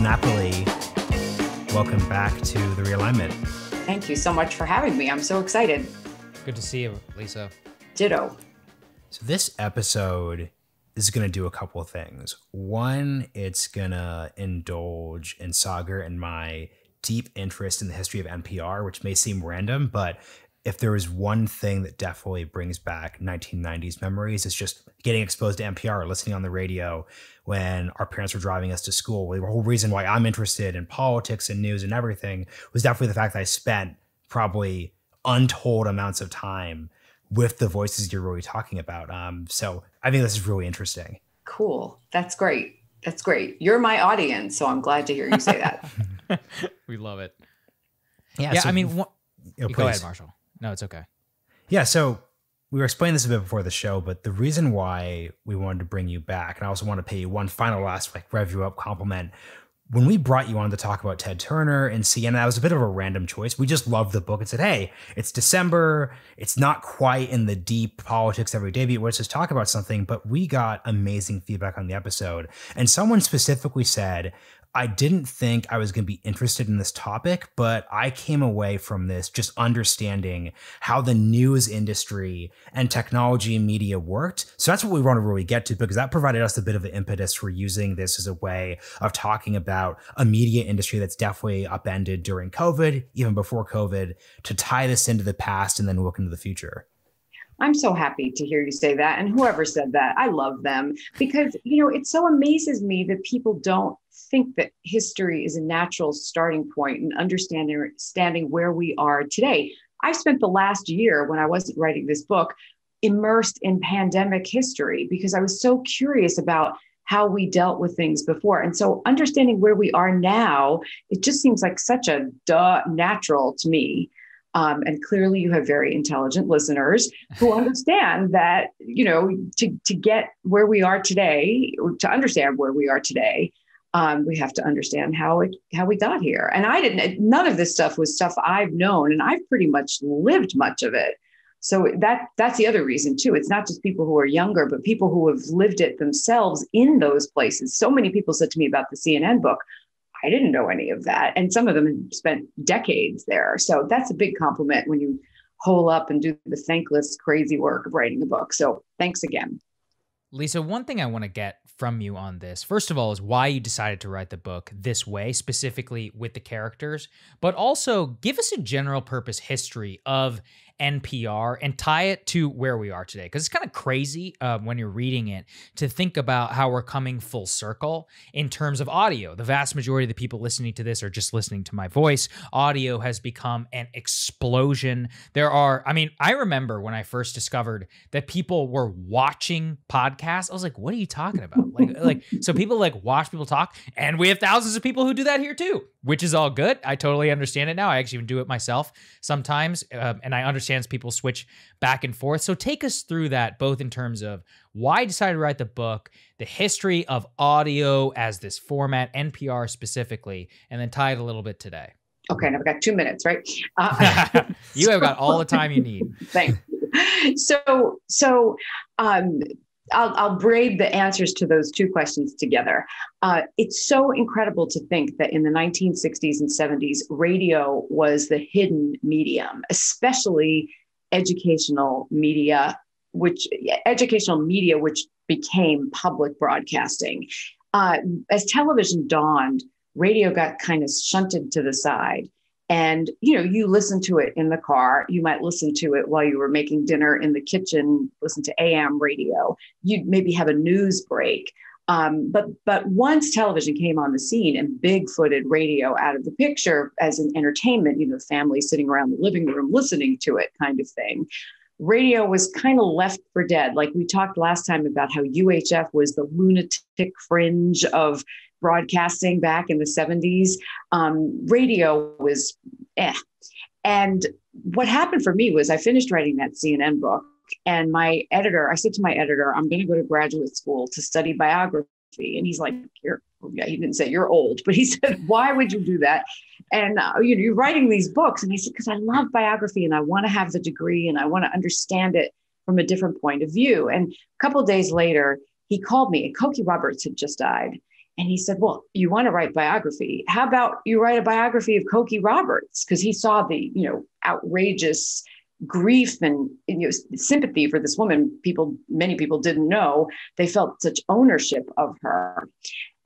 Lisa Napoli, welcome back to the realignment. Thank you so much for having me. I'm so excited. Good to see you, Lisa. Ditto. So, this episode is going to do a couple of things. One, it's going to indulge in Saagar and my deep interest in the history of NPR, which may seem random, but if there is one thing that definitely brings back 1990s memories, it's just getting exposed to NPR, listening on the radio when our parents were driving us to school. The whole reason why I'm interested in politics and news and everything was definitely the fact that I spent probably untold amounts of time with the voices you're really talking about. Um, so I think this is really interesting. Cool. That's great. That's great. You're my audience, so I'm glad to hear you say that. we love it. Yeah. Yeah, so I mean, wh- you know, go ahead. Marshall. No, it's okay. Yeah, so we were explaining this a bit before the show, but the reason why we wanted to bring you back, and I also want to pay you one final last like rev you up compliment. When we brought you on to talk about Ted Turner and CNN, that was a bit of a random choice. We just loved the book and said, hey, it's December. It's not quite in the deep politics every day, but let's just talk about something. But we got amazing feedback on the episode. And someone specifically said, I didn't think I was going to be interested in this topic, but I came away from this just understanding how the news industry and technology and media worked. So that's what we want to really get to because that provided us a bit of an impetus for using this as a way of talking about a media industry that's definitely upended during COVID, even before COVID, to tie this into the past and then look into the future. I'm so happy to hear you say that. And whoever said that, I love them because, you know, it so amazes me that people don't think that history is a natural starting point and understanding, understanding where we are today. I spent the last year when I wasn't writing this book immersed in pandemic history because I was so curious about how we dealt with things before. And so understanding where we are now, it just seems like such a duh natural to me. Um, and clearly you have very intelligent listeners who understand that you know to, to get where we are today to understand where we are today um, we have to understand how it how we got here and i didn't none of this stuff was stuff i've known and i've pretty much lived much of it so that that's the other reason too it's not just people who are younger but people who have lived it themselves in those places so many people said to me about the cnn book I didn't know any of that. And some of them spent decades there. So that's a big compliment when you hole up and do the thankless, crazy work of writing a book. So thanks again. Lisa, one thing I want to get from you on this, first of all, is why you decided to write the book this way, specifically with the characters, but also give us a general purpose history of NPR and tie it to where we are today. Because it's kind of crazy uh, when you're reading it to think about how we're coming full circle in terms of audio. The vast majority of the people listening to this are just listening to my voice. Audio has become an explosion. There are, I mean, I remember when I first discovered that people were watching podcasts. I was like, what are you talking about? Like, like so people like watch people talk, and we have thousands of people who do that here too, which is all good. I totally understand it now. I actually even do it myself sometimes, um, and I understand people switch back and forth. So take us through that, both in terms of why I decided to write the book, the history of audio as this format, NPR specifically, and then tie it a little bit today. Okay, and I've got two minutes, right? Uh, you have got all the time you need. Thank you. So, so um, I'll, I'll braid the answers to those two questions together. Uh, it's so incredible to think that in the 1960s and 70s, radio was the hidden medium, especially educational media, which educational media, which became public broadcasting. Uh, as television dawned, radio got kind of shunted to the side and you know you listen to it in the car. You might listen to it while you were making dinner in the kitchen listen to am radio. You'd maybe have a news break. Um, but but once television came on the scene and big footed radio out of the picture as an entertainment you know family sitting around the living room listening to it kind of thing radio was kind of left for dead. Like we talked last time about how uhf was the lunatic fringe of broadcasting back in the 70s, um, radio was eh. And what happened for me was I finished writing that CNN book, and my editor, I said to my editor, I'm going to go to graduate school to study biography. And he's like, You're, yeah, he didn't say you're old, but he said, Why would you do that? And uh, you know, you're writing these books. And he said, Because I love biography and I want to have the degree and I want to understand it from a different point of view. And a couple days later, he called me, and Cokie Roberts had just died. And he said, Well, you want to write biography. How about you write a biography of Cokie Roberts? Because he saw the, you know, outrageous grief and you know, sympathy for this woman people many people didn't know they felt such ownership of her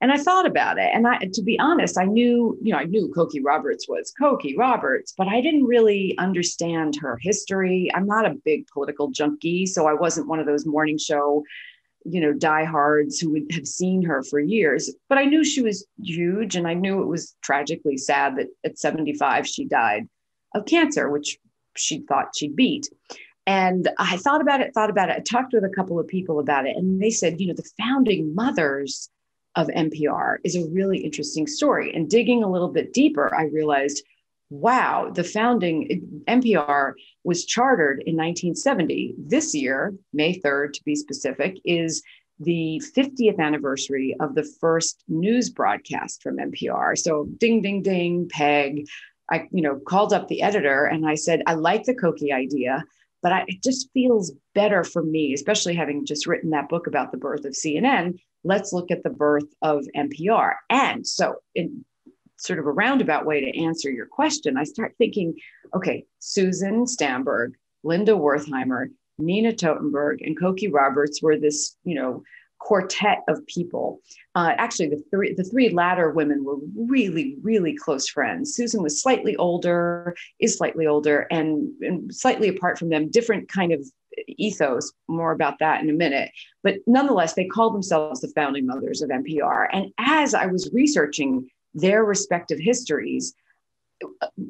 and i thought about it and i to be honest i knew you know i knew cokie roberts was cokie roberts but i didn't really understand her history i'm not a big political junkie so i wasn't one of those morning show you know diehards who would have seen her for years but i knew she was huge and i knew it was tragically sad that at 75 she died of cancer which she thought she'd beat. And I thought about it, thought about it. I talked with a couple of people about it, and they said, you know, the founding mothers of NPR is a really interesting story. And digging a little bit deeper, I realized, wow, the founding NPR was chartered in 1970. This year, May 3rd to be specific, is the 50th anniversary of the first news broadcast from NPR. So, ding, ding, ding, peg. I, you know, called up the editor and I said, I like the Cokie idea, but I, it just feels better for me, especially having just written that book about the birth of CNN. Let's look at the birth of NPR. And so, in sort of a roundabout way to answer your question, I start thinking, okay, Susan Stamberg, Linda Wertheimer, Nina Totenberg, and Cokie Roberts were this, you know, quartet of people. Uh, actually, the three the three latter women were really, really close friends. Susan was slightly older, is slightly older, and, and slightly apart from them, different kind of ethos. More about that in a minute. But nonetheless, they called themselves the founding mothers of NPR. And as I was researching their respective histories,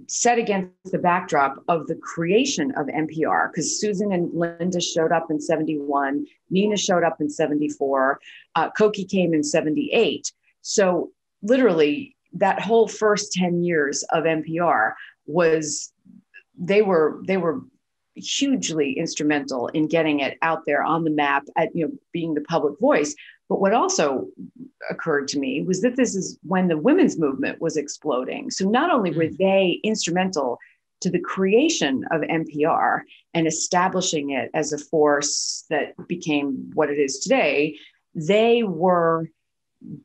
set against the backdrop of the creation of NPR, because Susan and Linda showed up in 71, Nina showed up in 74, uh, Cokie came in 78. So, literally, that whole first 10 years of NPR was they were they were hugely instrumental in getting it out there on the map at you know being the public voice but what also occurred to me was that this is when the women's movement was exploding. So not only were mm. they instrumental to the creation of NPR and establishing it as a force that became what it is today, they were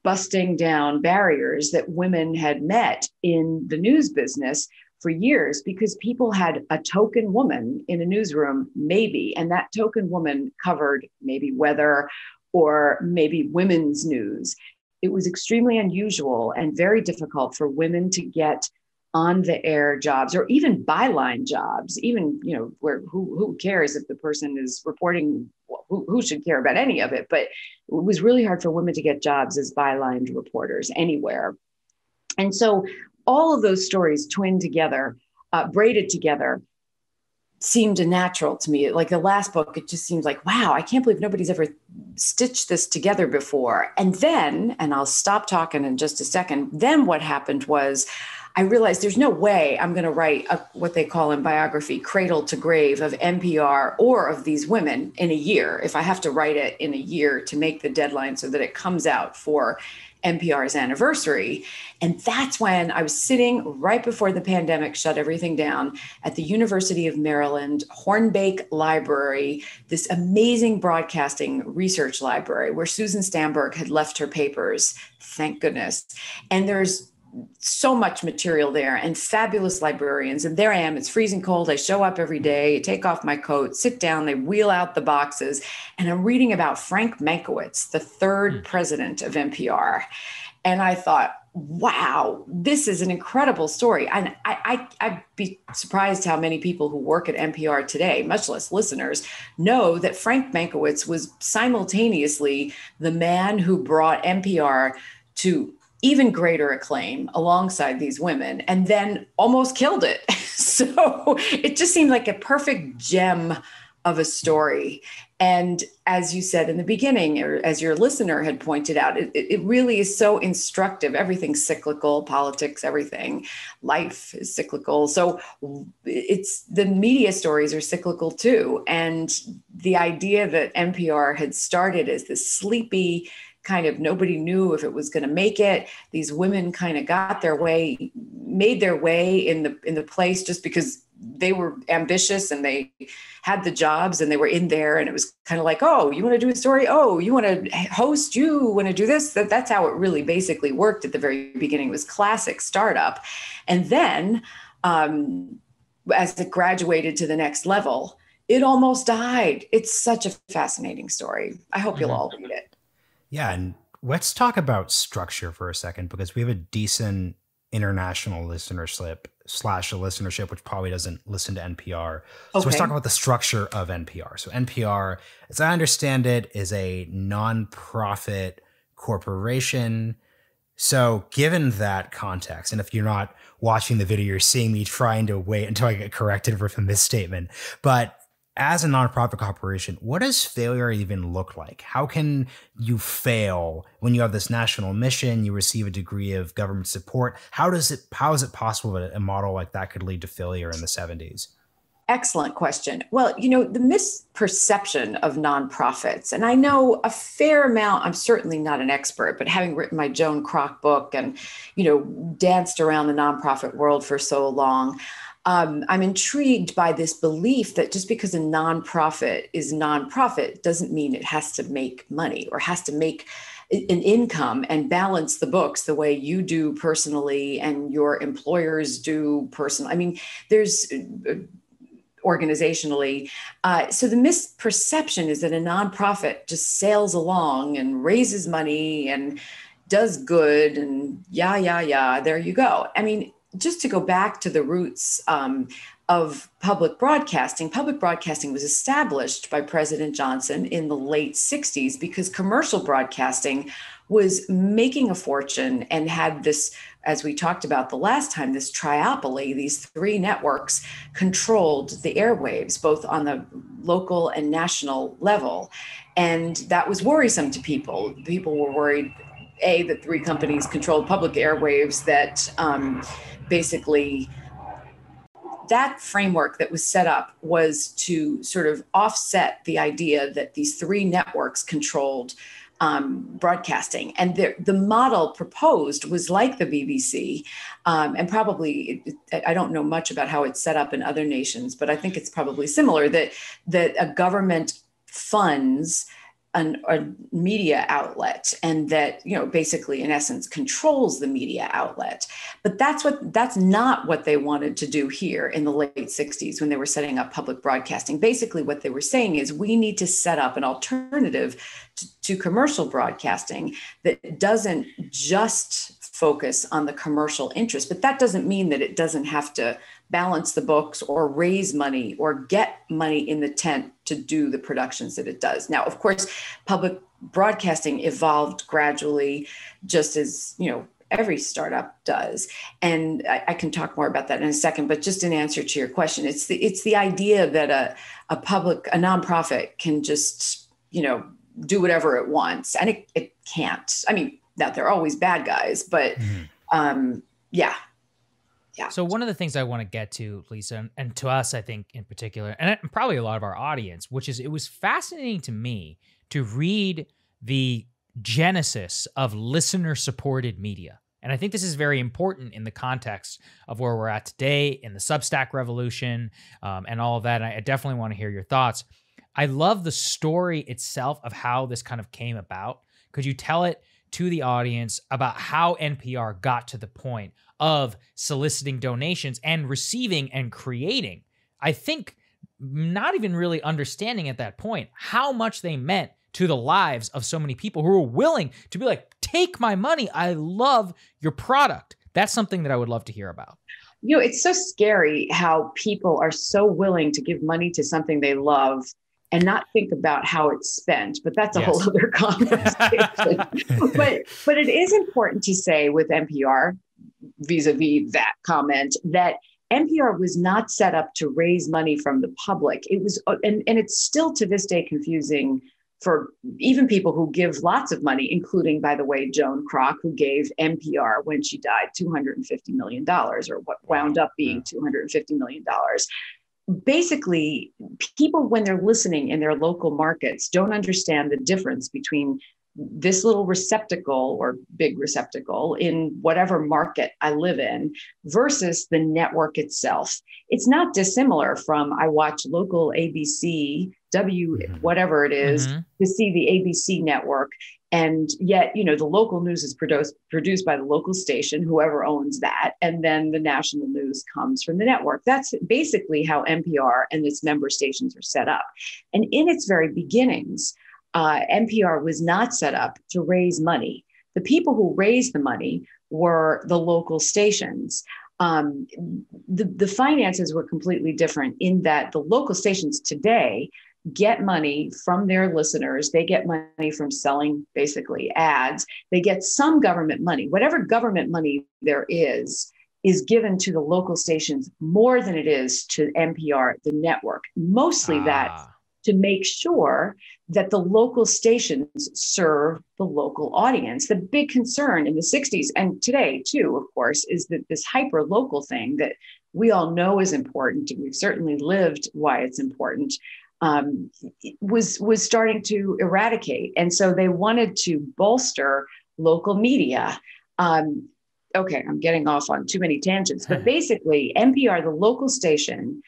busting down barriers that women had met in the news business for years because people had a token woman in a newsroom, maybe, and that token woman covered maybe weather or maybe women's news. It was extremely unusual and very difficult for women to get on the air jobs or even byline jobs even you know where who, who cares if the person is reporting who, who should care about any of it but it was really hard for women to get jobs as byline reporters anywhere and so all of those stories twinned together uh, braided together seemed natural to me. Like the last book, it just seems like, wow, I can't believe nobody's ever stitched this together before. And then, and I'll stop talking in just a second, then what happened was I realized there's no way I'm going to write a, what they call in biography, cradle to grave of NPR or of these women in a year. If I have to write it in a year to make the deadline so that it comes out for NPR's anniversary. And that's when I was sitting right before the pandemic shut everything down at the University of Maryland Hornbake Library, this amazing broadcasting research library where Susan Stamberg had left her papers. Thank goodness. And there's so much material there and fabulous librarians. And there I am. It's freezing cold. I show up every day, take off my coat, sit down, they wheel out the boxes. And I'm reading about Frank Mankiewicz, the third mm. president of NPR. And I thought, wow, this is an incredible story. And I, I, would be surprised how many people who work at NPR today, much less listeners, know that Frank Mankiewicz was simultaneously the man who brought NPR to even greater acclaim alongside these women and then almost killed it. so it just seemed like a perfect gem of a story. And as you said in the beginning, or as your listener had pointed out, it, it really is so instructive. Everything's cyclical, politics, everything, life is cyclical. So it's the media stories are cyclical too. And the idea that NPR had started as this sleepy, kind of nobody knew if it was going to make it. These women kind of got their way, made their way in the in the place just because they were ambitious and they had the jobs and they were in there and it was kind of like oh you want to do a story? Oh you want to host? You want to do this? That, that's how it really basically worked at the very beginning. It was classic startup. And then um, as it graduated to the next level it almost died. It's such a fascinating story. I hope you'll mm-hmm. all read it yeah and let's talk about structure for a second because we have a decent international listenership slash a listenership which probably doesn't listen to NPR. So let's talk about the structure of NPR. So NPR, as I understand it, is a nonprofit corporation. So given that context, and if you're not watching the video, you're seeing me trying to wait until I get corrected for a misstatement. But as a nonprofit corporation, what does failure even look like? How can you fail when you have this national mission, you receive a degree of government support? How does it how is it possible that a model like that could lead to failure in the 70s? Excellent question. Well, you know, the misperception of nonprofits, and I know a fair amount, I'm certainly not an expert, but having written my Joan Kroc book and, you know, danced around the nonprofit world for so long, um, I'm intrigued by this belief that just because a nonprofit is nonprofit doesn't mean it has to make money or has to make an income and balance the books the way you do personally and your employers do personally. I mean, there's uh, organizationally. Uh, so the misperception is that a nonprofit just sails along and raises money and does good and yeah, yeah, yeah, there you go. I mean, just to go back to the roots um, of public broadcasting, public broadcasting was established by President Johnson in the late 60s because commercial broadcasting was making a fortune and had this, as we talked about the last time, this triopoly, these three networks controlled the airwaves, both on the local and national level. And that was worrisome to people. People were worried, A, that three companies controlled public airwaves, that um, basically that framework that was set up was to sort of offset the idea that these three networks controlled um, broadcasting. And the, the model proposed was like the BBC. Um, and probably, I don't know much about how it's set up in other nations, but I think it's probably similar that, that a government funds an, a media outlet and that you know basically in essence controls the media outlet. But that's what that's not what they wanted to do here in the late 60s when they were setting up public broadcasting. Basically what they were saying is we need to set up an alternative to, to commercial broadcasting that doesn't just focus on the commercial interest. But that doesn't mean that it doesn't have to balance the books or raise money or get money in the tent to do the productions that it does. Now, of course, public broadcasting evolved gradually, just as, you know, every startup does. And I, I, can talk more about that in a second, but just in answer to your question, it's the it's the idea that a, a public, a nonprofit can just, you know, do whatever it wants. And it, it can't. I mean, now they're always bad guys, but mm-hmm. um, yeah, yeah. So one of the things I want to get to, Lisa, and, to us, I think in particular, and probably a lot of our audience, which is it was fascinating to me to read the genesis of listener supported media. And I think this is very important in the context of where we're at today in the Substack revolution um, and all of that. And I definitely want to hear your thoughts. I love the story itself of how this kind of came about. Could you tell it to the audience about how NPR got to the point of soliciting donations and receiving and creating. I think not even really understanding at that point how much they meant to the lives of so many people who were willing to be like, take my money. I love your product. That's something that I would love to hear about. You know, it's so scary how people are so willing to give money to something they love and not think about how it's spent but that's a yes. whole other conversation but but it is important to say with npr vis-a-vis that comment that NPR was not set up to raise money from the public. It was, uh, and, and it's still to this day confusing for even people who give lots of money, including, by the way, Joan Kroc, who gave NPR when she died $250 million, or what wound up being $250 million. Basically, people, when they're listening in their local markets, don't understand the difference between this little receptacle or big receptacle in whatever market I live in versus the network itself. It's not dissimilar from I watch local ABC, W, mm-hmm. whatever it is, mm-hmm. to see the ABC network. And yet, you know, the local news is produced, produced by the local station, whoever owns that. And then the national news comes from the network. That's basically how NPR and its member stations are set up. And in its very beginnings, uh, NPR was not set up to raise money. The people who raised the money were the local stations. Um, the, the finances were completely different in that the local stations today get money from their listeners. They get money from selling basically ads. They get some government money. Whatever government money there is, is given to the local stations more than it is to NPR, the network. Mostly ah. that to make sure that the local stations serve the local audience. The big concern in the 60s and today, too, of course, is that this hyper local thing that we all know is important, and we've certainly lived why it's important. Um, was was starting to eradicate, and so they wanted to bolster local media. Um, okay, I'm getting off on too many tangents, but basically, NPR, the local station,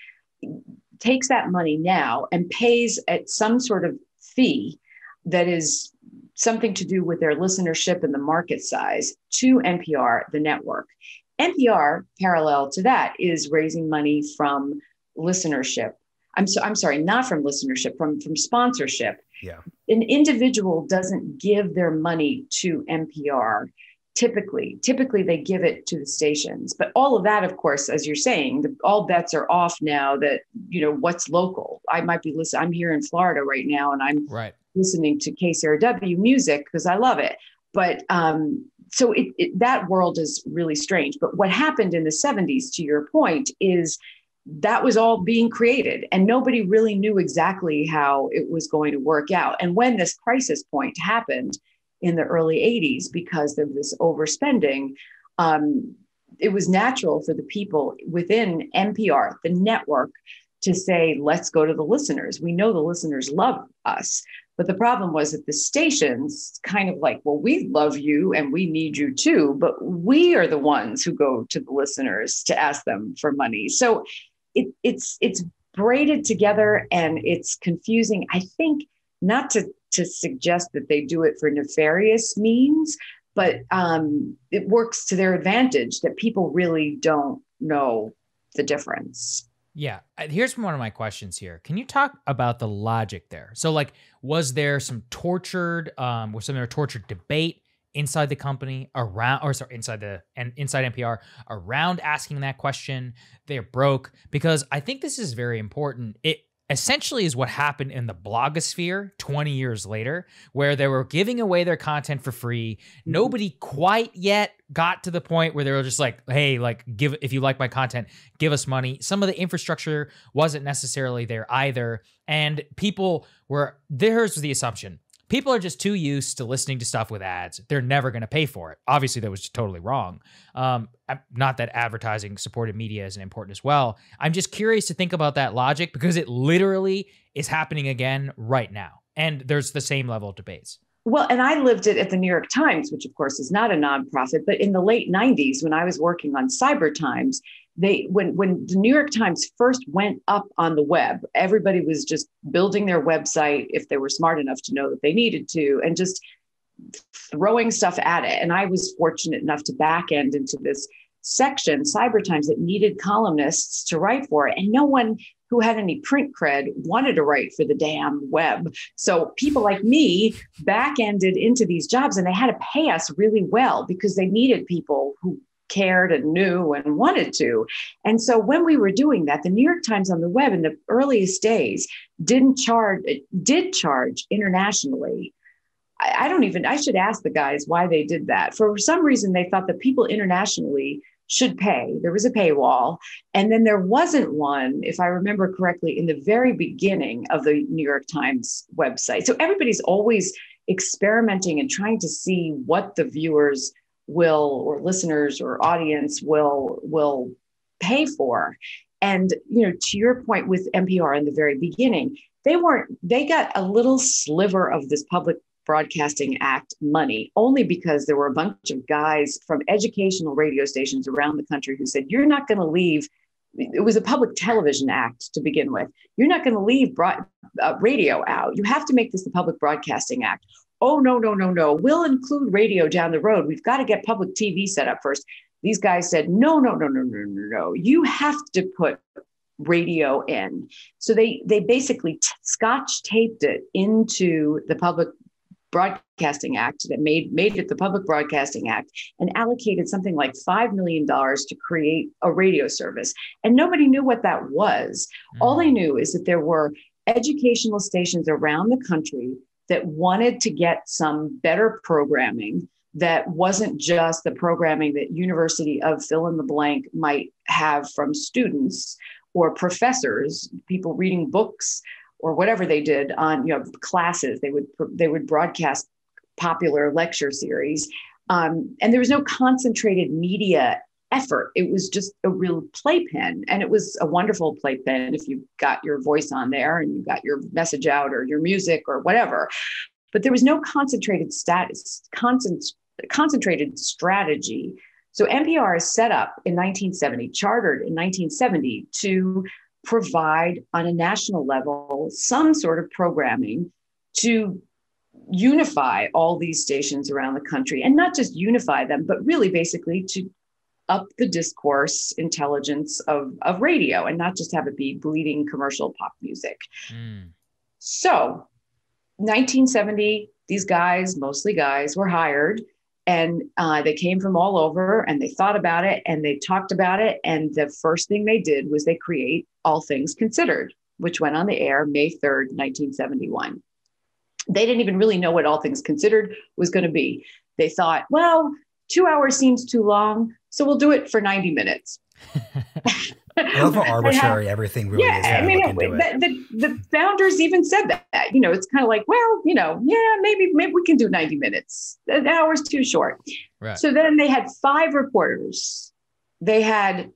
takes that money now and pays at some sort of fee that is something to do with their listenership and the market size to NPR, the network. NPR, parallel to that, is raising money from listenership. I'm so I'm sorry, not from listenership, from from sponsorship. Yeah. An individual doesn't give their money to NPR typically typically they give it to the stations. But all of that of course as you're saying the, all bets are off now that you know what's local. I might be listening i'm here in florida right now and i'm right. listening to kcrw music because i love it. But um so it, it, that world is really strange. But what happened in the 70s to your point is that was all being created and nobody really knew exactly how it was going to work out. And when this crisis point happened in the early 80s because of this overspending. Um, it was natural for the people within NPR, the network, to say, let's go to the listeners. We know the listeners love us. But the problem was that the stations kind of like, well, we love you and we need you too, but we are the ones who go to the listeners to ask them for money. So it, it's it's braided together and it's confusing. I think not to to suggest that they do it for nefarious means, but um, it works to their advantage that people really don't know the difference. Yeah. Here's one of my questions here. Can you talk about the logic there? So, like, was there some tortured, um, was there a tortured debate inside the company around, or sorry, inside the and inside NPR around asking that question? They're broke because I think this is very important. It essentially is what happened in the blogosphere 20 years later where they were giving away their content for free mm-hmm. nobody quite yet got to the point where they were just like hey like give if you like my content give us money some of the infrastructure wasn't necessarily there either and people were there's the assumption people are just too used to listening to stuff with ads. They're never going to pay for it. Obviously, that was totally wrong. Um, not that advertising supported media isn't important as well. I'm just curious to think about that logic because it literally is happening again right now. And there's the same level of debates. Well, and I lived it at the New York Times, which of course is not a nonprofit, but in the late 90s when I was working on Cyber Times, they when when the New York Times first went up on the web, everybody was just building their website if they were smart enough to know that they needed to, and just throwing stuff at it. And I was fortunate enough to back end into this section, Cyber Times, that needed columnists to write for it, and no one who had any print cred wanted to write for the damn web. So people like me back ended into these jobs and they had to pay us really well because they needed people who cared and knew and wanted to. And so when we were doing that, the New York Times on the web in the earliest days didn't charge, did charge internationally. I, I don't even, I should ask the guys why they did that. For some reason, they thought that people internationally should pay. There was a paywall. And then there wasn't one, if I remember correctly, in the very beginning of the New York Times website. So everybody's always experimenting and trying to see what the viewers will or listeners or audience will will pay for and you know to your point with npr in the very beginning they weren't they got a little sliver of this public Broadcasting Act money only because there were a bunch of guys from educational radio stations around the country who said, You're not going to leave. It was a public television act to begin with. You're not going to leave broad, uh, radio out. You have to make this the Public Broadcasting Act. Oh, no, no, no, no. We'll include radio down the road. We've got to get public TV set up first. These guys said, No, no, no, no, no, no, no. You have to put radio in. So they they basically t- scotch taped it into the public Broadcasting Act that made made it the Public Broadcasting Act and allocated something like five million dollars to create a radio service. And nobody knew what that was. Mm. All they knew is that there were educational stations around the country that wanted to get some better programming that wasn't just the programming that University of fill in the blank might have from students or professors, people reading books or whatever they did on you know classes. They would they would broadcast popular lecture series. Um, and there was no concentrated media effort. It was just a real playpen and it was a wonderful playpen if you got your voice on there and you got your message out or your music or whatever. But there was no concentrated status concentrated strategy. So npr is set up in 1970 chartered in 1970 to provide on a national level some sort of programming to unify all these stations around the country and not just unify them, but really basically to up the discourse intelligence of, of radio and not just have it be bleeding commercial pop music. Mm. So, 1970, these guys, mostly guys, were hired and uh, they came from all over and they thought about it and they talked about it and the first thing they did was they create all things considered which went on the air may 3rd 1971 they didn't even really know what all things considered was going to be they thought well two hours seems too long so we'll do it for 90 minutes I love how arbitrary have, everything really yeah, is. I mean, the, the, the, founders even said that. You know, it's kind of like, well, you know, yeah, maybe maybe we can do 90 minutes. An hour's too short. Right. So then they had five reporters. They had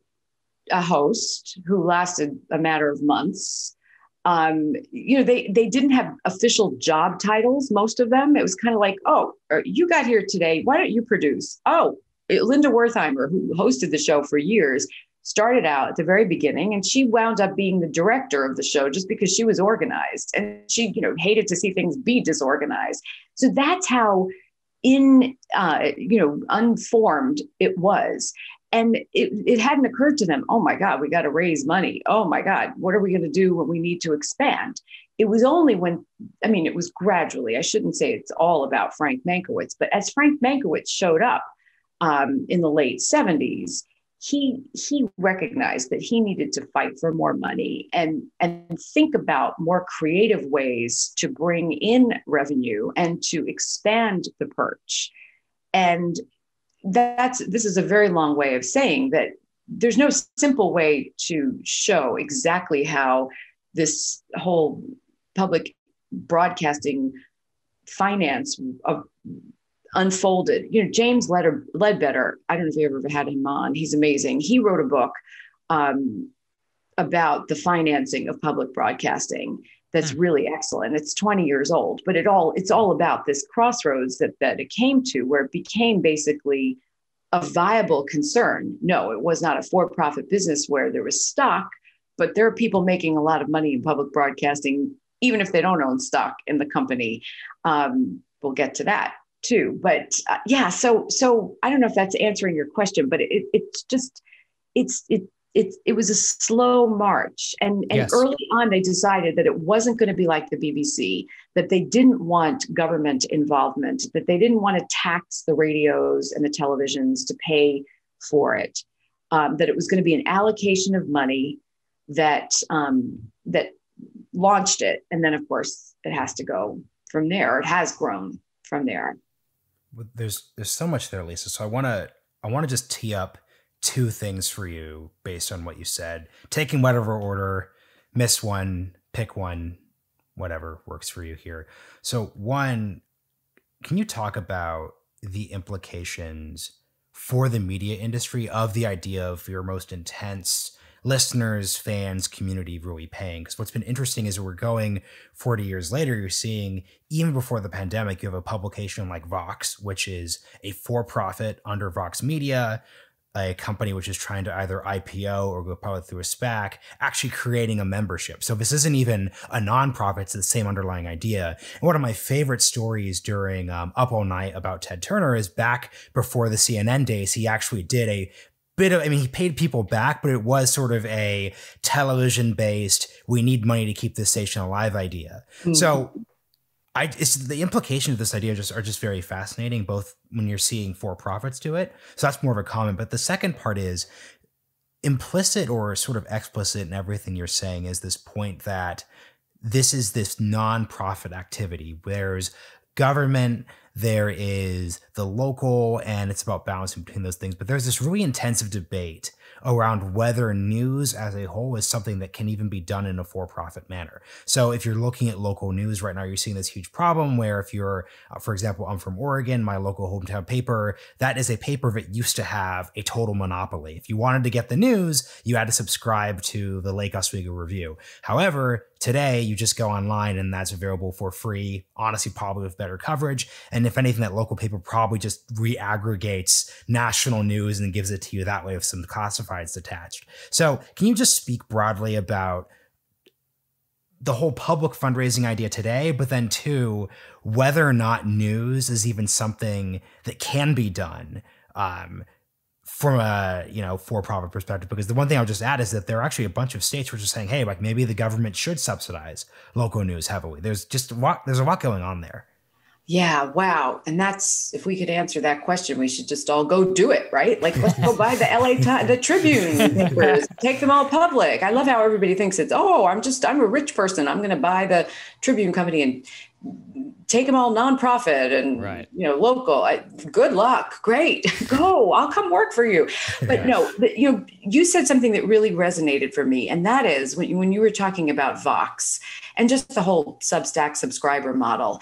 a host who lasted a matter of months. Um, you know, they they didn't have official job titles. Most of them, it was kind of like, oh, er, you got here today. Why don't you produce? Oh, Linda Wertheimer, who hosted the show for years, started out at the very beginning and she wound up being the director of the show just because she was organized and she you know hated to see things be disorganized. So that's how in uh, you know unformed it was. And it, it hadn't occurred to them oh my god we got to raise money. Oh my god what are we going to do when we need to expand? It was only when i mean it was gradually i shouldn't say it's all about frank mankiewicz but as frank mankiewicz showed up um, in the late 70s he he recognized that he needed to fight for more money and and think about more creative ways to bring in revenue and to expand the perch. And that's this is a very long way of saying that there's no simple way to show exactly how this whole public broadcasting finance of unfolded. You know, James Leder, Ledbetter, I don't know if you ever had him on. He's amazing. He wrote a book um, about the financing of public broadcasting that's hmm. really excellent. It's 20 years old, but it all it's all about this crossroads that that it came to where it became basically a viable concern. No, it was not a for-profit business where there was stock, but there are people making a lot of money in public broadcasting, even if they don't own stock in the company. Um, we'll get to that too. But uh, yeah, so so I don't know if that's answering your question, but it, it's just it's it it, it was a slow march and, and yes. early on they decided that it wasn't going to be like the bbc that they didn't want government involvement that they didn't want to tax the radios and the televisions to pay for it um, that it was going to be an allocation of money that um, that launched it and then of course it has to go from there it has grown from there there's there's so much there, Lisa. So I want to I want to just tee up two things for you based on what you said. Taking whatever order, miss one, pick one, whatever works for you here. So one, can you talk about the implications for the media industry of the idea of your most intense listeners, fans, community really paying? Because what's been interesting is we're going 40 years later, you're seeing even before the pandemic, you have a publication like Vox, which is a for profit under Vox Media a company which is trying to either IPO or go public through a SPAC, actually creating a membership. So this isn't even a nonprofit; it's the same underlying idea. And one of my favorite stories during um, Up All Night about Ted Turner is back before the CNN days. He actually did a bit of, I mean, he paid people back, but it was sort of a television based, we need money to keep this station alive idea. Mm-hmm. So I it's the implication of this idea just are just very fascinating, both when you're seeing for profits do it. So that's more of a comment. But the second part is implicit or sort of explicit in everything you're saying is this point that this is this non-profit activity. There's government, there is the local, and it's about balancing between those things. But there's this really intensive debate around whether news as a whole is something that can even be done in a for profit manner. So if you're looking at local news right now, you're seeing this huge problem where if you're, uh, for example, I'm from Oregon, my local hometown paper, that is a paper that used to have a total monopoly. If you wanted to get the news, you had to subscribe to the Lake Oswego Review. However, Today, you just go online and that's available for free, honestly, probably with better coverage. And if anything, that local paper probably just re-aggregates national news and gives it to you that way with some classifieds attached. So, can you just speak broadly about the whole public fundraising idea today, but then two, whether or not news is even something that can be done um, from a you know for-profit perspective because the one thing i'll just add is that there are actually a bunch of states which are saying hey like maybe the government should subsidize local news heavily. There's just a lot there's a lot going on there. Yeah wow. And that's if we could answer that question we should just all go do it right? Like let's go buy the la Times, the tribune papers take them all public. I love how everybody thinks it's oh i'm just i'm a rich person. I'm going to buy the tribune company and take them all nonprofit and right. you know local. I, good luck. Great. Go. I'll come work for you. But no but, you know you said something that really resonated for me and that is when you, when you were talking about vox and just the whole substack subscriber model.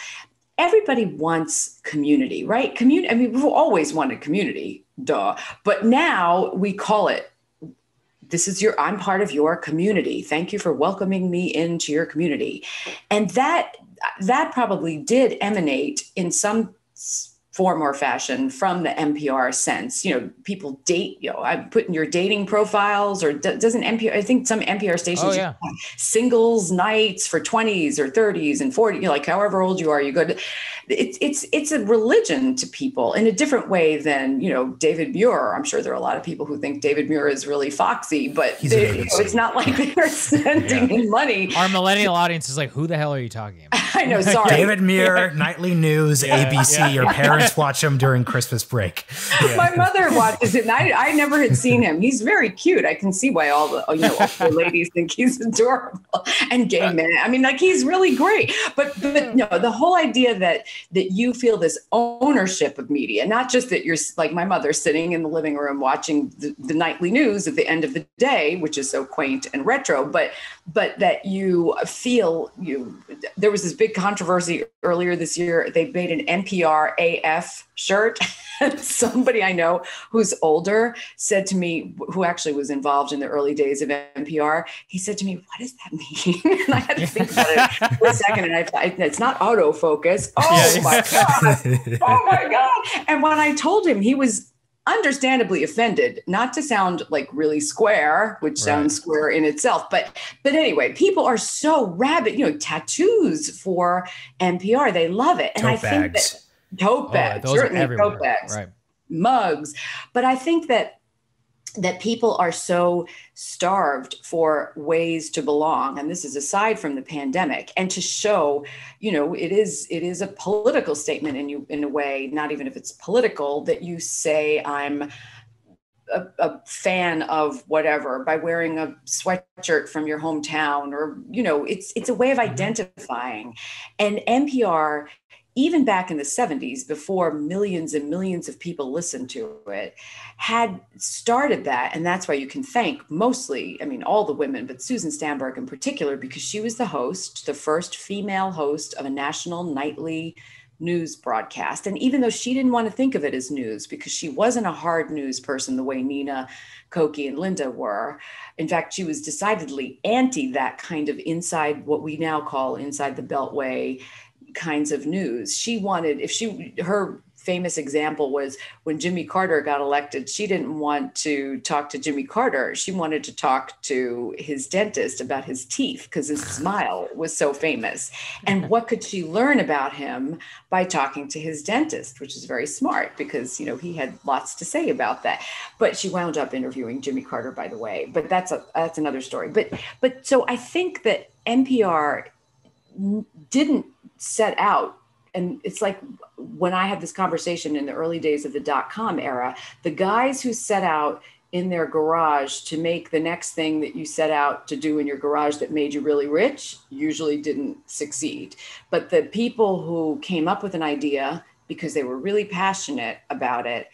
Everybody wants community right? Community i mean we've always wanted community duh. But now we call it this is your i'm part of your community. Thank you for welcoming me into your community. And that that probably did emanate in some form or fashion from the NPR sense. You know, people date, you know, I put in your dating profiles or doesn't NPR, I think some NPR stations, oh, yeah. singles nights for 20s or 30s and 40, you know, like however old you are, you go to, it's, it's, it's a religion to people in a different way than, you know, David Muir. I'm sure there are a lot of people who think David Muir is really foxy, but they, you know, it's not like they're sending yeah. money. Our millennial audience is like, who the hell are you talking about? I know, sorry. David Muir, nightly news, ABC, your parents parents watch him during Christmas break. Yeah. My mother watches it, and I, I never had seen him. He's very cute. I can see why all the you know all the ladies think he's adorable and gay men. I mean, like he's really great. But but no, the whole idea that that you feel this ownership of media, not just that you're like my mother sitting in the living room watching the, the nightly news at the end of the day, which is so quaint and retro, but but that you feel you. There was this big controversy earlier this year. They made an NPR AF shirt. Somebody I know who's older said to me, who actually was involved in the early days of NPR, he said to me, What does that mean? and I had to think about it for a second. And I thought, It's not autofocus. Oh my God. Oh my God. And when I told him, he was understandably offended not to sound like really square which sounds square in itself but but anyway people are so rabid you know tattoos for npr they love it and tote i bags. think that tote oh, bags oh, certainly tote bags right. mugs but i think that that people are so starved for ways to belong. And this is aside from the pandemic. And to show you know it is it is a political statement in you in a way not even if it's political that you say i'm a, a, fan of whatever by wearing a sweatshirt from your hometown or you know it's it's a way of mm-hmm. identifying. And npr even back in the 70s, before millions and millions of people listened to it, had started that. And that's why you can thank mostly, I mean, all the women, but Susan Stamberg in particular, because she was the host, the first female host of a national nightly news broadcast. And even though she didn't want to think of it as news because she wasn't a hard news person the way Nina, Cokie, and Linda were, in fact, she was decidedly anti that kind of inside what we now call inside the Beltway kinds of news. She wanted, if she, her famous example was when Jimmy Carter got elected, she didn't want to talk to Jimmy Carter. She wanted to talk to his dentist about his teeth because his smile was so famous. And what could she learn about him by talking to his dentist, which is very smart because, you know, he had lots to say about that. But she wound up interviewing Jimmy Carter, by the way. But that's a that's another story. But but so I think that NPR didn't set out and it's like when I had this conversation in the early days of the dot com era, the guys who set out in their garage to make the next thing that you set out to do in your garage that made you really rich usually didn't succeed. But the people who came up with an idea because they were really passionate about it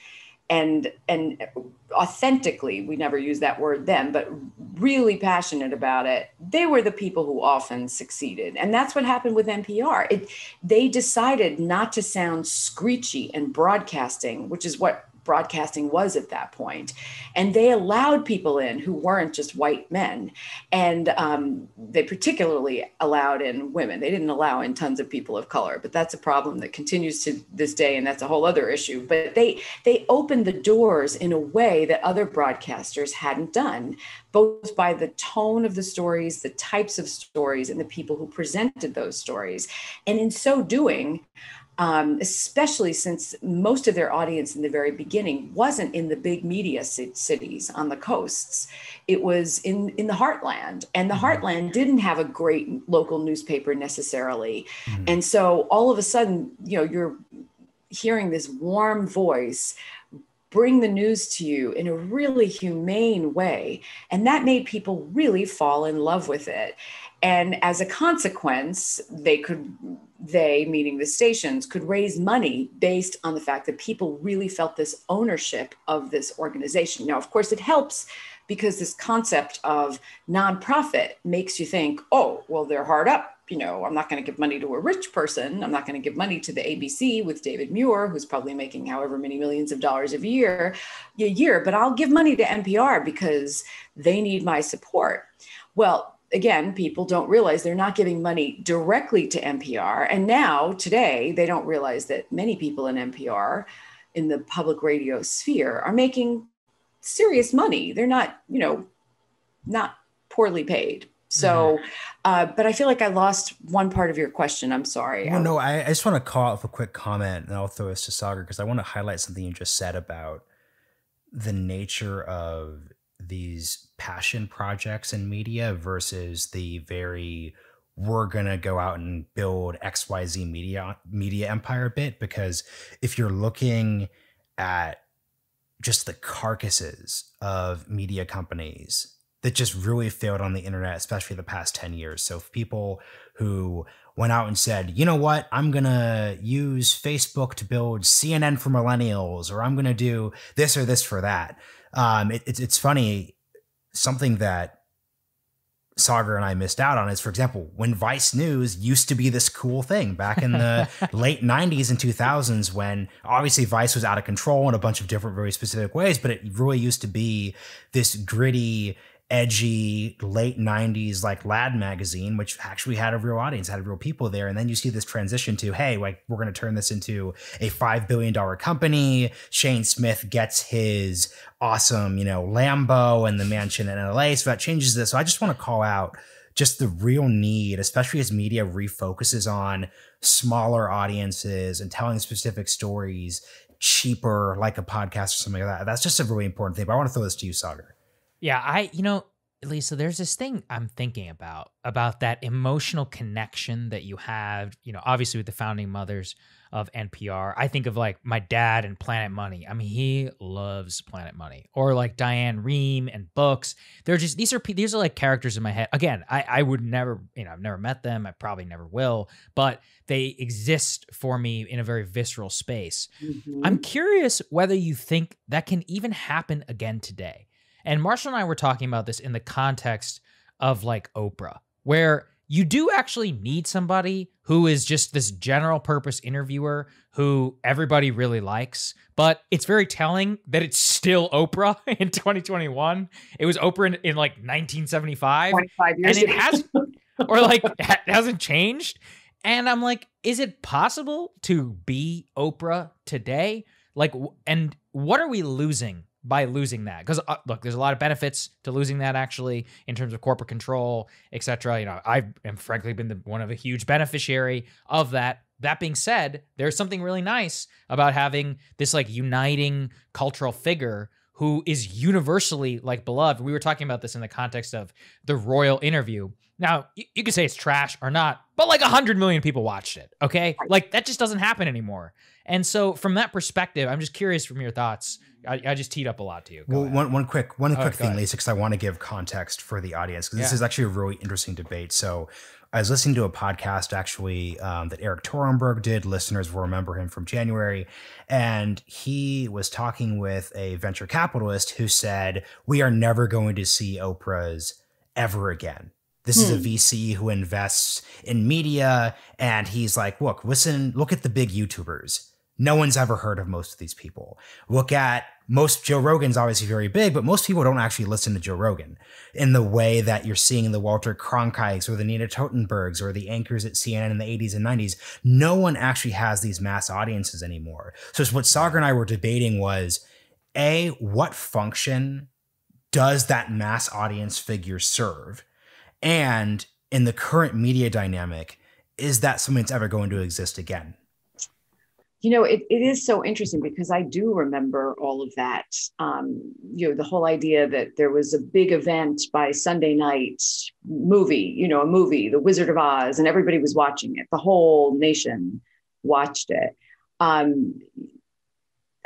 and and authentically we never use that word then but really passionate about it they were the people who often succeeded. And that's what happened with npr it, they decided not to sound screechy and broadcasting which is what broadcasting was at that point. And they allowed people in who weren't just white men. And um, they particularly allowed in women. They didn't allow in tons of people of color, but that's a problem that continues to this day. And that's a whole other issue. But they, they opened the doors in a way that other broadcasters hadn't done, both by the tone of the stories, the types of stories, and the people who presented those stories. And in so doing, um, especially since most of their audience in the very beginning wasn't in the big media cities on the coasts. It was in, in the heartland, and the mm-hmm. heartland didn't have a great local newspaper necessarily. Mm-hmm. And so all of a sudden, you know, you're hearing this warm voice bring the news to you in a really humane way. And that made people really fall in love with it. And as a consequence, they could, they, meaning the stations, could raise money based on the fact that people really felt this ownership of this organization. Now, of course, it helps because this concept of nonprofit makes you think, oh, well, they're hard up. You know, I'm not going to give money to a rich person. I'm not going to give money to the ABC with David Muir, who's probably making however many millions of dollars a year, a year, but I'll give money to NPR because they need my support. Well, again, people don't realize they're not giving money directly to NPR. And now, today, they don't realize that many people in NPR, in the public radio sphere, are making serious money. They're not, you know, not poorly paid. So, mm-hmm. uh, but I feel like I lost one part of your question. I'm sorry. Well, no, I, I just want to call out a quick comment and I'll throw this to Saagar because I want to highlight something you just said about the nature of these passion projects in media versus the very we're to go out and build xyz media media empire bit because if you're looking at just the carcasses of media companies that just really failed on the internet especially the past 10 years. So people who went out and said you know what? I'm going to use facebook to build cnn for millennials or i'm going to do this or this for that um, it, it's funny something that Saagar and I missed out on is, for example, when Vice News used to be this cool thing back in the late 90s and 2000s, when obviously Vice was out of control in a bunch of different, very specific ways, but it really used to be this gritty, edgy late 90s like lad magazine which actually had a real audience had real people there. And then you see this transition to hey like we're going to turn this into a 5 billion dollar company. Shane smith gets his awesome you know lambo and the mansion in la so that changes this. So i just want to call out just the real need especially as media refocuses on smaller audiences and telling specific stories cheaper like a podcast or something like that. That's just a really important thing. But i want to throw this to you Saagar yeah, I you know, Lisa, there's this thing I'm thinking about about that emotional connection that you have, you know, obviously with the founding mothers of NPR. I think of like my dad and Planet Money. I mean, he loves Planet Money. Or like Diane Rehm and books. They're just these are these are like characters in my head. Again, I I would never, you know, I've never met them. I probably never will, but they exist for me in a very visceral space. Mm-hmm. I'm curious whether you think that can even happen again today and Marshall and I were talking about this in the context of like Oprah, where you do actually need somebody who is just this general purpose interviewer who everybody really likes. But it's very telling that it's still Oprah in 2021. It was Oprah in, in like 1975. 25 years and it ago. has or like ha- hasn't changed. And I'm like, is it possible to be Oprah today? Like, and what are we losing by losing that? Because uh, look, there's a lot of benefits to losing that actually in terms of corporate control, etc. You know, I am frankly been the, one of a huge beneficiary of that. That being said, there's something really nice about having this like uniting cultural figure who is universally like beloved. We were talking about this in the context of the royal interview. Now, you, you could say it's trash or not, but like 100 million people watched it, okay? Like that just doesn't happen anymore. And so from that perspective, I'm just curious from your thoughts. I, I just teed up a lot to you. Go Well, ahead. one, one quick one Oh, quick thing, ahead. Lisa, because I want to give context for the audience because this Yeah. is actually a really interesting debate. So, I was listening to a podcast actually um, that Erik Torenberg did. Listeners will remember him from January, and he was talking with a venture capitalist who said, "We are never going to see Oprah's ever again." This is a Hmm. VC who invests in media, and he's like, "Look, listen, look at the big YouTubers." No one's ever heard of most of these people. Look at most Joe Rogan's obviously very big, but most people don't actually listen to Joe Rogan in the way that you're seeing the Walter Cronkites or the Nina Totenbergs or the anchors at CNN in the 80s and 90s. No one actually has these mass audiences anymore. So what Saagar and I were debating was A, what function does that mass audience figure serve? And in the current media dynamic, is that something that's ever going to exist again? You know it, it is so interesting because i do remember all of that um, you know the whole idea that there was a big event by sunday night movie you know a movie the wizard of oz and everybody was watching it. The whole nation watched it. Um,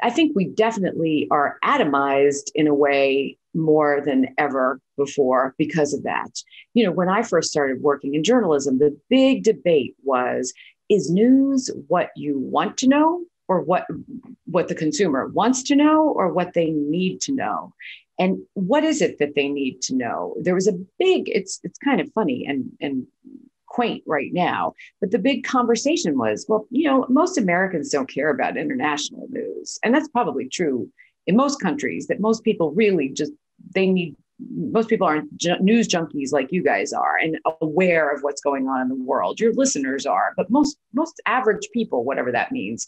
i think we definitely are atomized in a way more than ever before because of that. You know when i first started working in journalism the big debate was is news what you want to know or what what the consumer wants to know or what they need to know. And what is it that they need to know? There was a big it's it's kind of funny and and quaint right now but the big conversation was well you know most americans don't care about international news. And that's probably true in most countries that most people really just they need most people aren't ju- news junkies like you guys are and aware of what's going on in the world. Your listeners are but most most average people whatever that means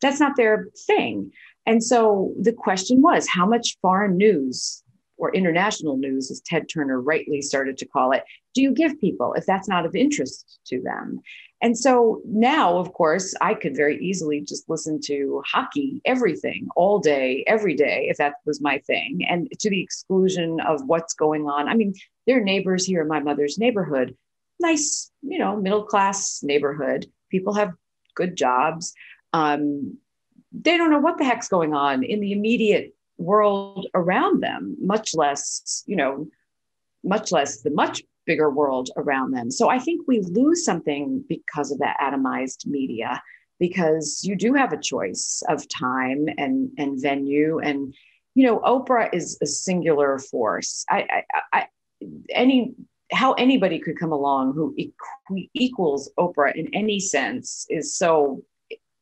that's not their thing. And so the question was how much foreign news or international news as ted turner rightly started to call it do you give people if that's not of interest to them and so now, of course, I could very easily just listen to hockey, everything, all day, every day, if that was my thing, and to the exclusion of what's going on. I mean, there are neighbors here in my mother's neighborhood, nice, you know, middle class neighborhood. People have good jobs. Um, they don't know what the heck's going on in the immediate world around them, much less, you know, much less the much bigger world around them. So I think we lose something because of that atomized media, because you do have a choice of time and and venue, and you know Oprah is a singular force. I, I, I any how anybody could come along who equ- equals Oprah in any sense is so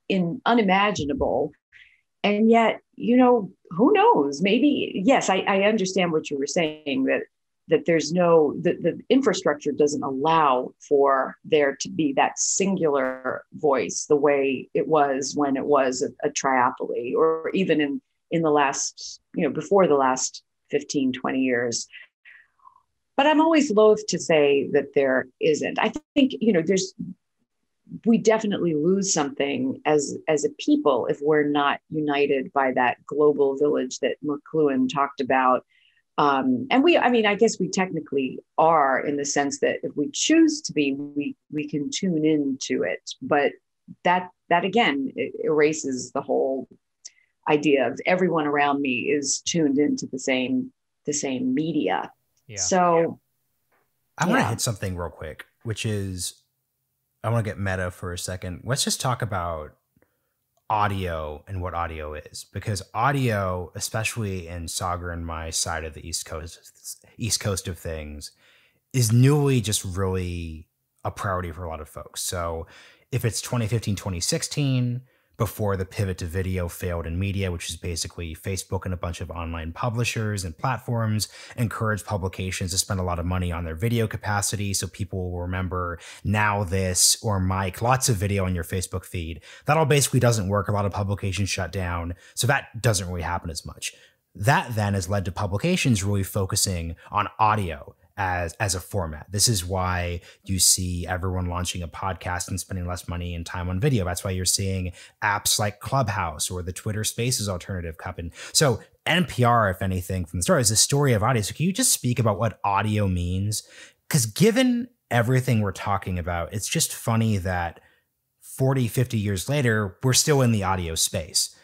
in unimaginable. And yet, you know, who knows? Maybe yes, I, I understand what you were saying that that there's no that the infrastructure doesn't allow for there to be that singular voice the way it was when it was a, a triopoly or even in in the last you know before the last 15 20 years. But i'm always loath to say that there isn't. I think you know there's we definitely lose something as as a people if we're not united by that global village that mcluhan talked about um, and we i mean i guess we technically are in the sense that if we choose to be we we can tune into it but that that again erases the whole idea of everyone around me is tuned into the same the same media Yeah. so I want to Yeah. hit something real quick, which is I want to get meta for a second. Let's just talk about audio and what audio is because audio especially in Saagar and my side of the east coast east coast of things is newly just really a priority for a lot of folks. So if it's 2015, 2016, before the pivot to video failed in media, which is basically Facebook and a bunch of online publishers and platforms encourage publications to spend a lot of money on their video capacity. So people will remember NowThis or Mic, lots of video on your Facebook feed. That all basically doesn't work. A lot of publications shut down. So that doesn't really happen as much. That then has led to publications really focusing on audio as as a format. This is why you see everyone launching a podcast and spending less money and time on video. That's why you're seeing apps like Clubhouse or the Twitter Spaces alternative cup. And so NPR, if anything, from the start is the story of audio. So can you just speak about what audio means? Because given everything we're talking about, it's just funny that 40, 50 years later, we're still in the audio space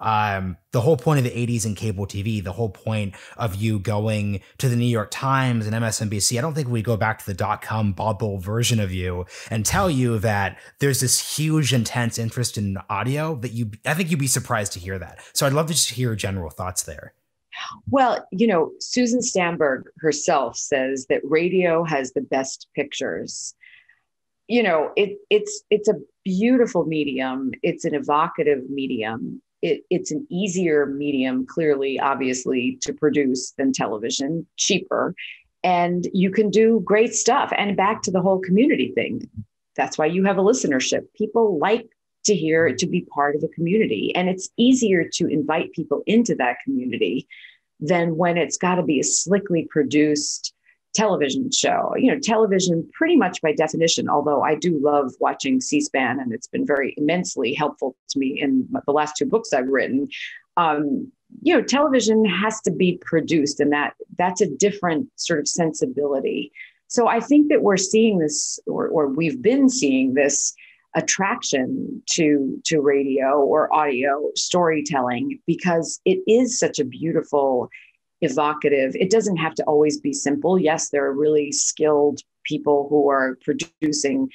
um, the whole point of the 80s and cable TV, the whole point of you going to the New York Times and MSNBC, I don't think we go back to the dot com bubble version of you and tell you that there's this huge, intense interest in audio that you, I think you'd be surprised to hear that. So I'd love to just hear your general thoughts there. Well, you know, Susan Stamberg herself says that radio has the best pictures. You know, it, it's it's a beautiful medium. It's an evocative medium it, it's an easier medium, clearly, obviously, to produce than television, cheaper. And you can do great stuff. And back to the whole community thing. That's why you have a listenership. People like to hear to be part of a community. And it's easier to invite people into that community than when it's got to be a slickly produced television show. You know, television pretty much by definition, although I do love watching C SPAN and it's been very immensely helpful to me in the last two books I've written. Um, you know, television has to be produced and that that's a different sort of sensibility. So I think that we're seeing this, or, or we've been seeing this attraction to to radio or audio storytelling because it is such a beautiful evocative. It doesn't have to always be simple. Yes, there are really skilled people who are producing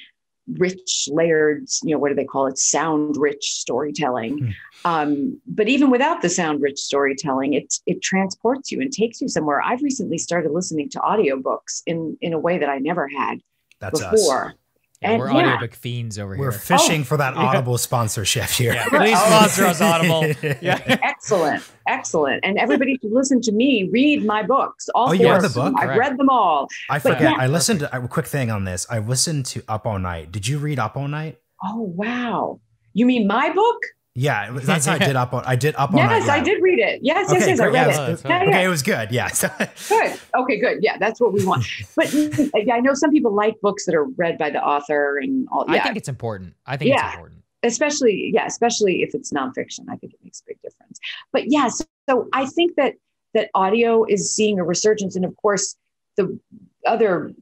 rich layered you know what do they call it sound rich storytelling mm. um, but even without the sound rich storytelling it it transports you and takes you somewhere i've recently started listening to audiobooks in in a way that i never had That's before us. Yeah, and we're yeah. audiobook fiends over we're here. We're fishing oh, for that Audible yeah. sponsorship here. Yeah, please oh. sponsor us, Audible. Yeah. Excellent. Excellent. And everybody should listen to me read my books. All oh, you read the book? I've read them all. I forget. I listened to a quick thing on this. I listened to Up All Night. Did you read Up All Night? Oh, wow. You mean my book? Yeah, that's how I did up on. I did up on. Yes, I did read it. Yes, okay, yes, yes, I read yeah, it. Yeah, okay, it was good. Yeah. good. Okay, good. Yeah, that's what we want. But I know some people like books that are read by the author and all. Yeah. I think it's important. I think yeah. it's important. Especially, yeah, especially if it's nonfiction. I think it makes a big difference. But yeah, so, so I think that that audio is seeing a resurgence, and of course, the other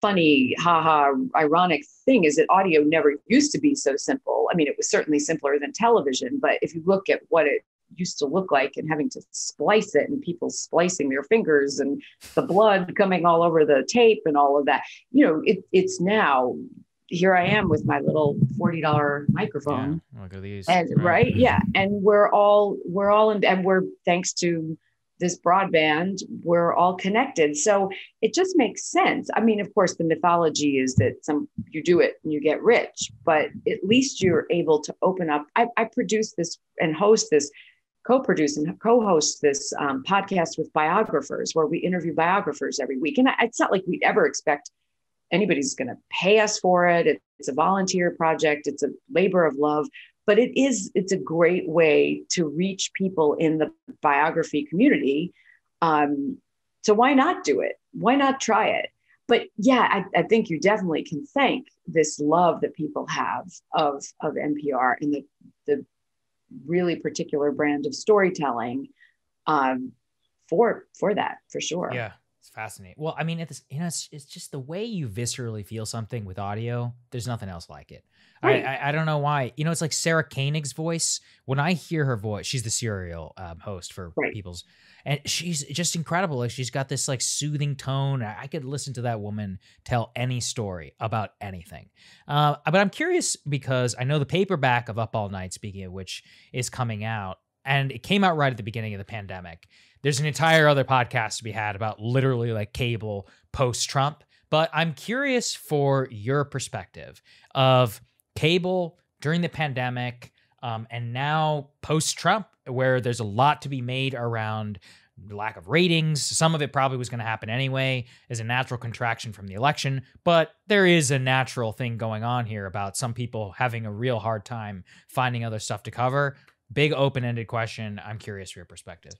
funny, haha, ironic thing is that audio never used to be so simple. I mean, it was certainly simpler than television, but if you look at what it used to look like and having to splice it and people splicing their fingers and the blood coming all over the tape and all of that, you know, it, it's now here I am with my little $40 microphone. Yeah, look at these. And right. right. Yeah. And we're all, we're all in, and we're thanks to this broadband, we're all connected. So it just makes sense. I mean, of course, the mythology is that some you do it and you get rich, but at least you're able to open up. I, I produce this and host this, co-produce and co-host this um, podcast with biographers, where we interview biographers every week. And it's not like we'd ever expect anybody's going to pay us for it. It's a volunteer project. It's a labor of love but it is it's a great way to reach people in the biography community. Um, so why not do it? Why not try it? But yeah I, I, think you definitely can thank this love that people have of of npr and the the really particular brand of storytelling um, for for that for sure. Yeah it's fascinating. Well i mean it's you know it's, it's just the way you viscerally feel something with audio there's nothing else like it Right. I, I, I don't know why. You know, it's like Sarah Koenig's voice. When I hear her voice, she's the serial um, host for right. People's, and she's just incredible. Like she's got this like soothing tone. I, I could listen to that woman tell any story about anything. Uh, but I'm curious because I know the paperback of Up All Night, speaking of which, is coming out, and it came out right at the beginning of the pandemic. There's an entire other podcast to be had about literally like cable post Trump but I'm curious for your perspective of cable during the pandemic um, and now post Trump, where there's a lot to be made around lack of ratings. Some of it probably was going to happen anyway as a natural contraction from the election, but there is a natural thing going on here about some people having a real hard time finding other stuff to cover. Big open ended question. I'm curious for your perspective.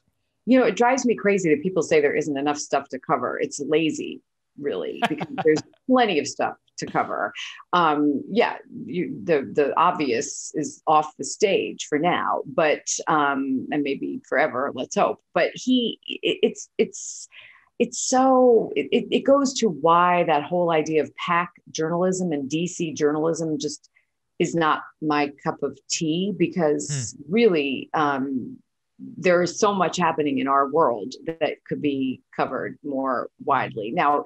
You know, it drives me crazy that people say there isn't enough stuff to cover. It's lazy, really, because there's plenty of stuff to cover. Um, yeah, you, the the obvious is off the stage for now, but um, and maybe forever. Let's hope. But he, it, it's it's it's so it, it goes to why that whole idea of pack journalism and DC journalism just is not my cup of tea because hmm. really um, there is so much happening in our world that could be covered more widely. Now,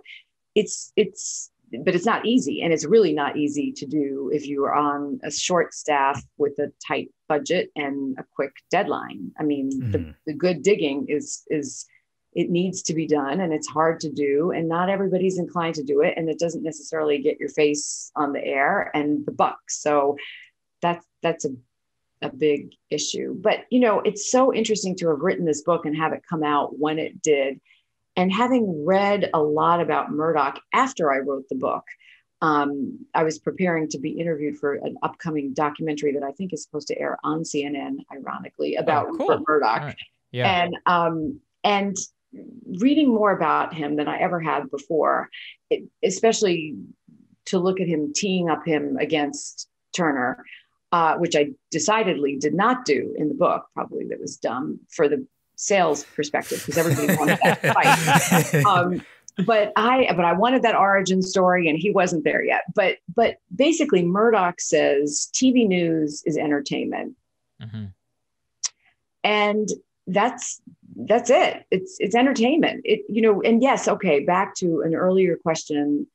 it's it's but it's not easy and it's really not easy to do if you are on a short staff with a tight budget and a quick deadline. I mean mm-hmm. the, the good digging is is it needs to be done and it's hard to do and not everybody's inclined to do it and it doesn't necessarily get your face on the air and the buck so that's that's a, a big issue. But you know it's so interesting to have written this book and have it come out when it did and having read a lot about Murdoch after I wrote the book, um, I was preparing to be interviewed for an upcoming documentary that I think is supposed to air on CNN, ironically, oh, about oh, cool. Murdoch. Right. Yeah. And um, and reading more about him than I ever had before, it, especially to look at him teeing up him against Turner, uh, which I decidedly did not do in the book. Probably that was dumb for the sales perspective because everybody wanted that fight. Um, but I but I wanted that origin story and he wasn't there yet. But but basically Murdoch says TV news is entertainment. Mm-hmm. And that's that's it. It's it's entertainment. It you know and yes, okay, back to an earlier question.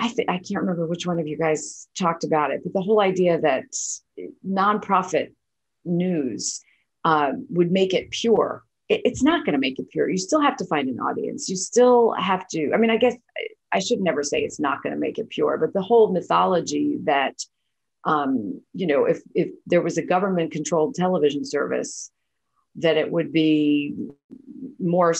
I think I can't remember which one of you guys talked about it, but the whole idea that nonprofit news uh, would make it pure. It, it's not going to make it pure. You still have to find an audience. You still have to. I mean, I guess I should never say it's not going to make it pure, but the whole mythology that, um, you know, if if there was a government controlled television service, that it would be more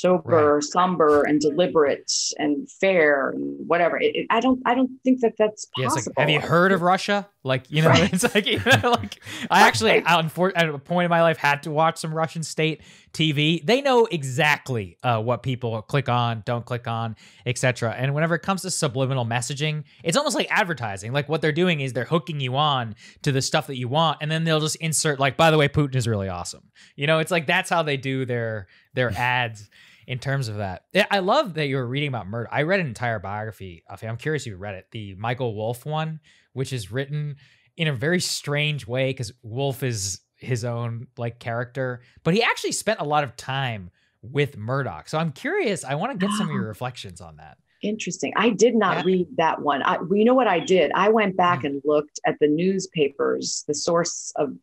sober, right. somber, and deliberate and fair and whatever. It, it, I don't. I don't think that that's possible. Yeah, like, have you heard of Russia? Like you know, right. it's like you know, like I actually right. at a point in my life had to watch some Russian state TV. They know exactly uh, what people click on, don't click on, etc. And whenever it comes to subliminal messaging, it's almost like advertising. Like what they're doing is they're hooking you on to the stuff that you want, and then they'll just insert like, by the way, Putin is really awesome. You know, it's like that's how they do their their ads in terms of that. I love that you were reading about Murdoch. I read an entire biography of him. I'm curious if you read it, the Michael Wolff one, which is written in a very strange way because Wolff is his own like character, but he actually spent a lot of time with Murdoch. So I'm curious. I want to get some of your reflections on that. Interesting. I did not yeah. read that one. I, you know what I did? I went back mm. and looked at the newspapers, the source of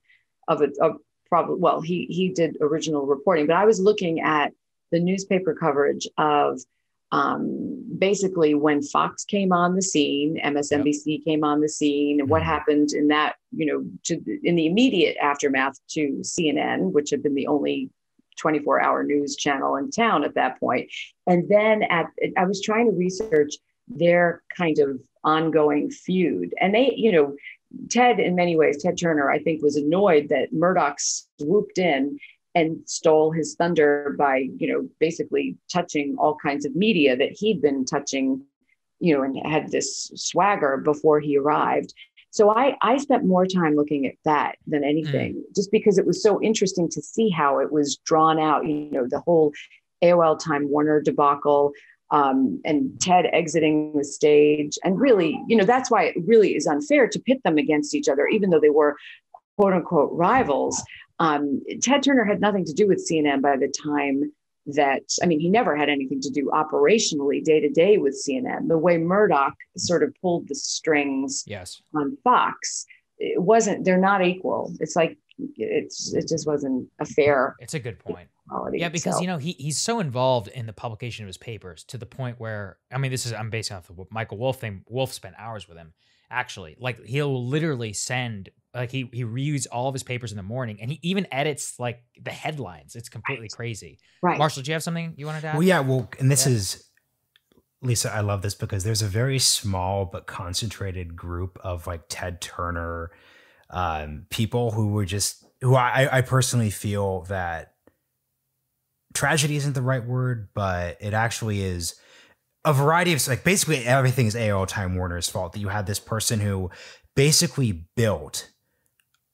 of a, Of probably well, he he did original reporting, but I was looking at the newspaper coverage of um, basically when Fox came on the scene, MSNBC yep. came on the scene, and what mm-hmm. happened in that, you know, to, in the immediate aftermath to CNN, which had been the only 24 hour news channel in town at that point. And then at, I was trying to research their kind of ongoing feud. And they, you know, Ted, in many ways, Ted Turner, I think, was annoyed that Murdoch swooped in and stole his thunder by, you know, basically touching all kinds of media that he'd been touching, you know, and had this swagger before he arrived. So I, I spent more time looking at that than anything, mm. just because it was so interesting to see how it was drawn out, you know, the whole AOL Time Warner debacle, um, and Ted exiting the stage. And really, you know, that's why it really is unfair to pit them against each other, even though they were quote unquote rivals. Um, Ted Turner had nothing to do with CNN by the time that, I mean, he never had anything to do operationally day to day with CNN. The way Murdoch sort of pulled the strings yes. on Fox, it wasn't, they're not equal. It's like, it's, it just wasn't a fair. It's a good point. quality. Yeah, because So- you know he he's so involved in the publication of his papers to the point where I mean this is I'm basing off the Michael Wolff thing. Wolff spent hours with him actually. Like he'll literally send like he he reads all of his papers in the morning and he even edits like the headlines. It's completely Right. crazy. right. Marshall, do you have something you wanted to add? Well, yeah, well, and this Yeah. is Lisa. I love this because there's a very small but concentrated group of like Ted Turner um, people who were just who I, I personally feel that tragedy isn't the right word, but it actually is a variety of like basically everything is AOL Time Warner's fault that you had this person who basically built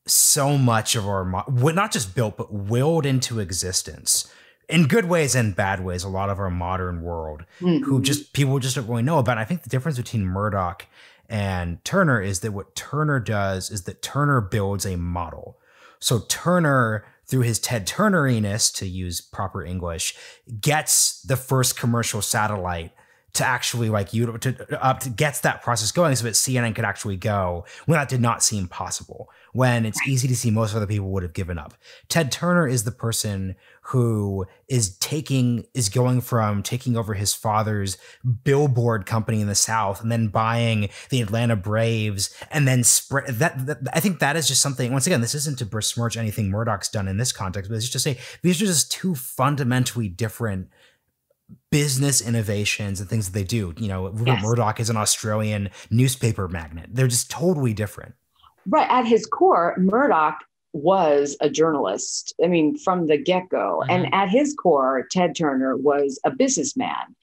so much of our not just built but willed into existence in good ways and bad ways a lot of our modern world who Mhm. just people just don't really know about. I think the difference between Murdoch and Turner is that what Turner does is that Turner builds a model. So Turner, through his Ted Turneriness, to use proper English, gets the first commercial satellite to actually like you to up to gets that process going so that CNN could actually go when that did not seem possible. When it's easy to see most other people would have given up. Ted Turner is the person who is taking is going from taking over his father's billboard company in the South and then buying the Atlanta Braves and then spread that, that I think that is just something once again this isn't to besmirch anything Murdoch's done in this context but it's just to say these are just two fundamentally different business innovations and things that they do you know Rupert Yes. Murdoch is an Australian newspaper magnate they're just totally different Right. At his core, Murdoch was a journalist. I mean, from the get go. Mhm. And at his core, Ted Turner was a businessman,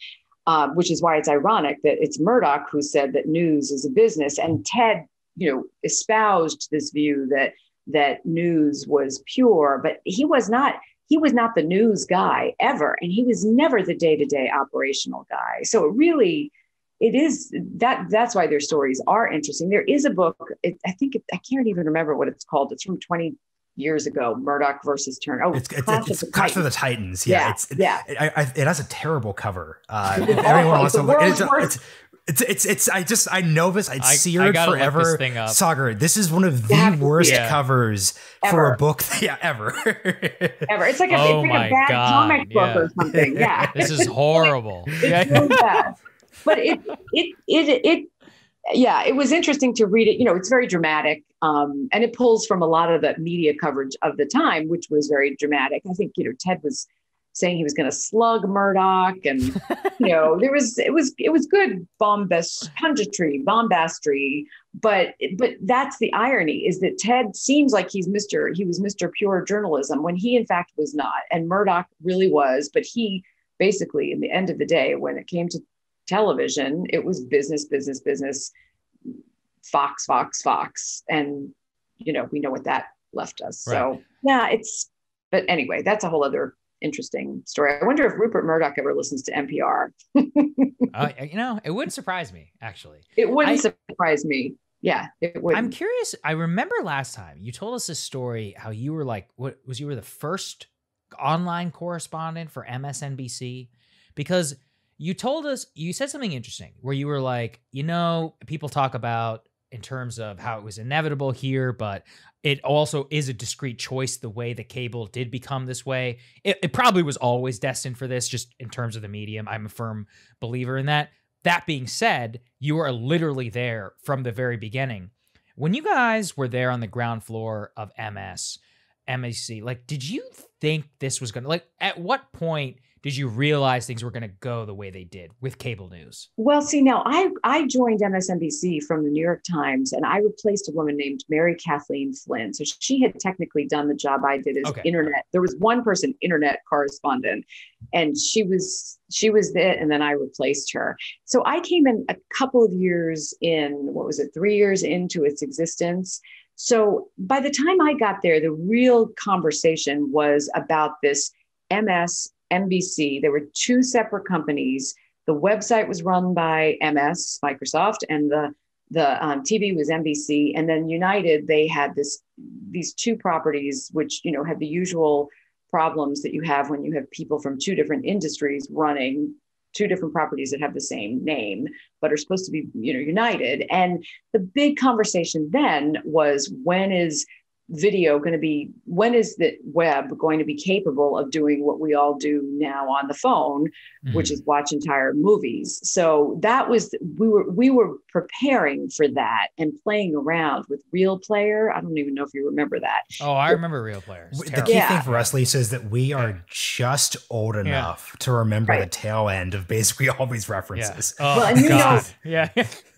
uh, which is why it's ironic that it's Murdoch who said that news is a business. And Ted, you know, espoused this view that that news was pure, but he was not. He was not the news guy ever, and he was never the day to day operational guy. So it really it is that that's why their stories are interesting. There is a book, it, I think it, I can't even remember what it's called. It's from 20 years ago, Murdoch versus Turner. Oh, it's it's, Clash it's, of the Clash of the Titans. Yeah, Yeah, it's yeah. It, I, I, it has a terrible cover uh, everyone wants to look it's. It's it's it's it's I just I know this it's I- I seared gotta forever this thing up. Saagar this is one of the You have to worst see it. covers for a book yeah ever Ever. It's like a, Oh it's like a bad God, comic book yeah. or something. Yeah. This is horrible. It's Yeah. really bad. But it, it, it, it, yeah, it was interesting to read it. You know, it's very dramatic. Um, and it pulls from a lot of the media coverage of the time, which was very dramatic. I think, you know, Ted was saying he was going to slug Murdoch and, you know, there was, it was, it was good bombast, punditry, bombastry. But, but that's the irony is that Ted seems like he's Mr. He was Mr. Pure journalism when he in fact was not. And Murdoch really was, but he basically, in the end of the day, when it came to television, it was business, business, business, Fox, Fox, Fox. And, you know, we know what that left us. So, yeah, it's, but anyway, that's a whole other interesting story. I wonder if Rupert Murdoch ever listens to NPR. Uh, you know, it wouldn't surprise me actually. It wouldn't I- surprise me. Yeah, it would. I'm curious. I remember last time you told us this story how you were like, what was you were the first online correspondent for MSNBC? Because you told us, you said something interesting where you were like, you know, people talk about in terms of how it was inevitable here, but it also is a discrete choice the way the cable did become this way. It, it probably was always destined for this, just in terms of the medium. I'm a firm believer in that. That being said, you are literally there from the very beginning. When you guys were there on the ground floor of MS, MAC, like, did you think this was to, like, at what point did you realize things were going to go the way they did with cable news? Well, see, now I I joined MSNBC from the New York Times, and I replaced a woman named Mary Kathleen Flynn. So she had technically done the job I did as Okay. internet. There was one person, internet correspondent, and she was she was it, and then I replaced her. So I came in a couple of years in. What was it? Three years into its existence. So by the time I got there, the real conversation was about this MS NBC. There were two separate companies. The website was run by MS, Microsoft, and the the um, TV was NBC. And then United, they had this these two properties, which you know had the usual problems that you have when you have people from two different industries running two different properties that have the same name but are supposed to be you know united and the big conversation then was when is video going to be when is the web going to be capable of doing what we all do now on the phone mm-hmm. which is watch entire movies so that was we were we were preparing for that and playing around with RealPlayer i don't even know if you remember that oh i remember real players the key yeah. thing for us lisa is that we are just old enough yeah. to remember right. the tail end of basically all these references yeah. oh well, and you God. know yeah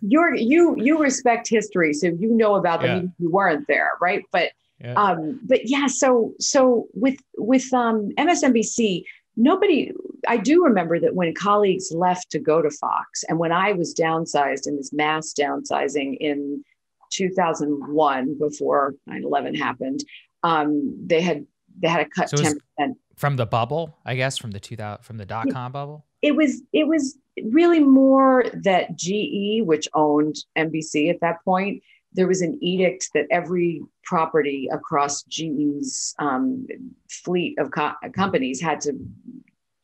you're you you respect history so you know about them even if you weren't there right but yeah. Um, but yeah, so so with with um, MSNBC, nobody. I do remember that when colleagues left to go to Fox, and when I was downsized in this mass downsizing in 2001 before 9/11 happened, um, they had they had to cut so 10% from the bubble, I guess, from the 2000 from the dot com bubble. It was it was really more that GE, which owned NBC at that point, there was an edict that every property across GE's um, fleet of co- companies had to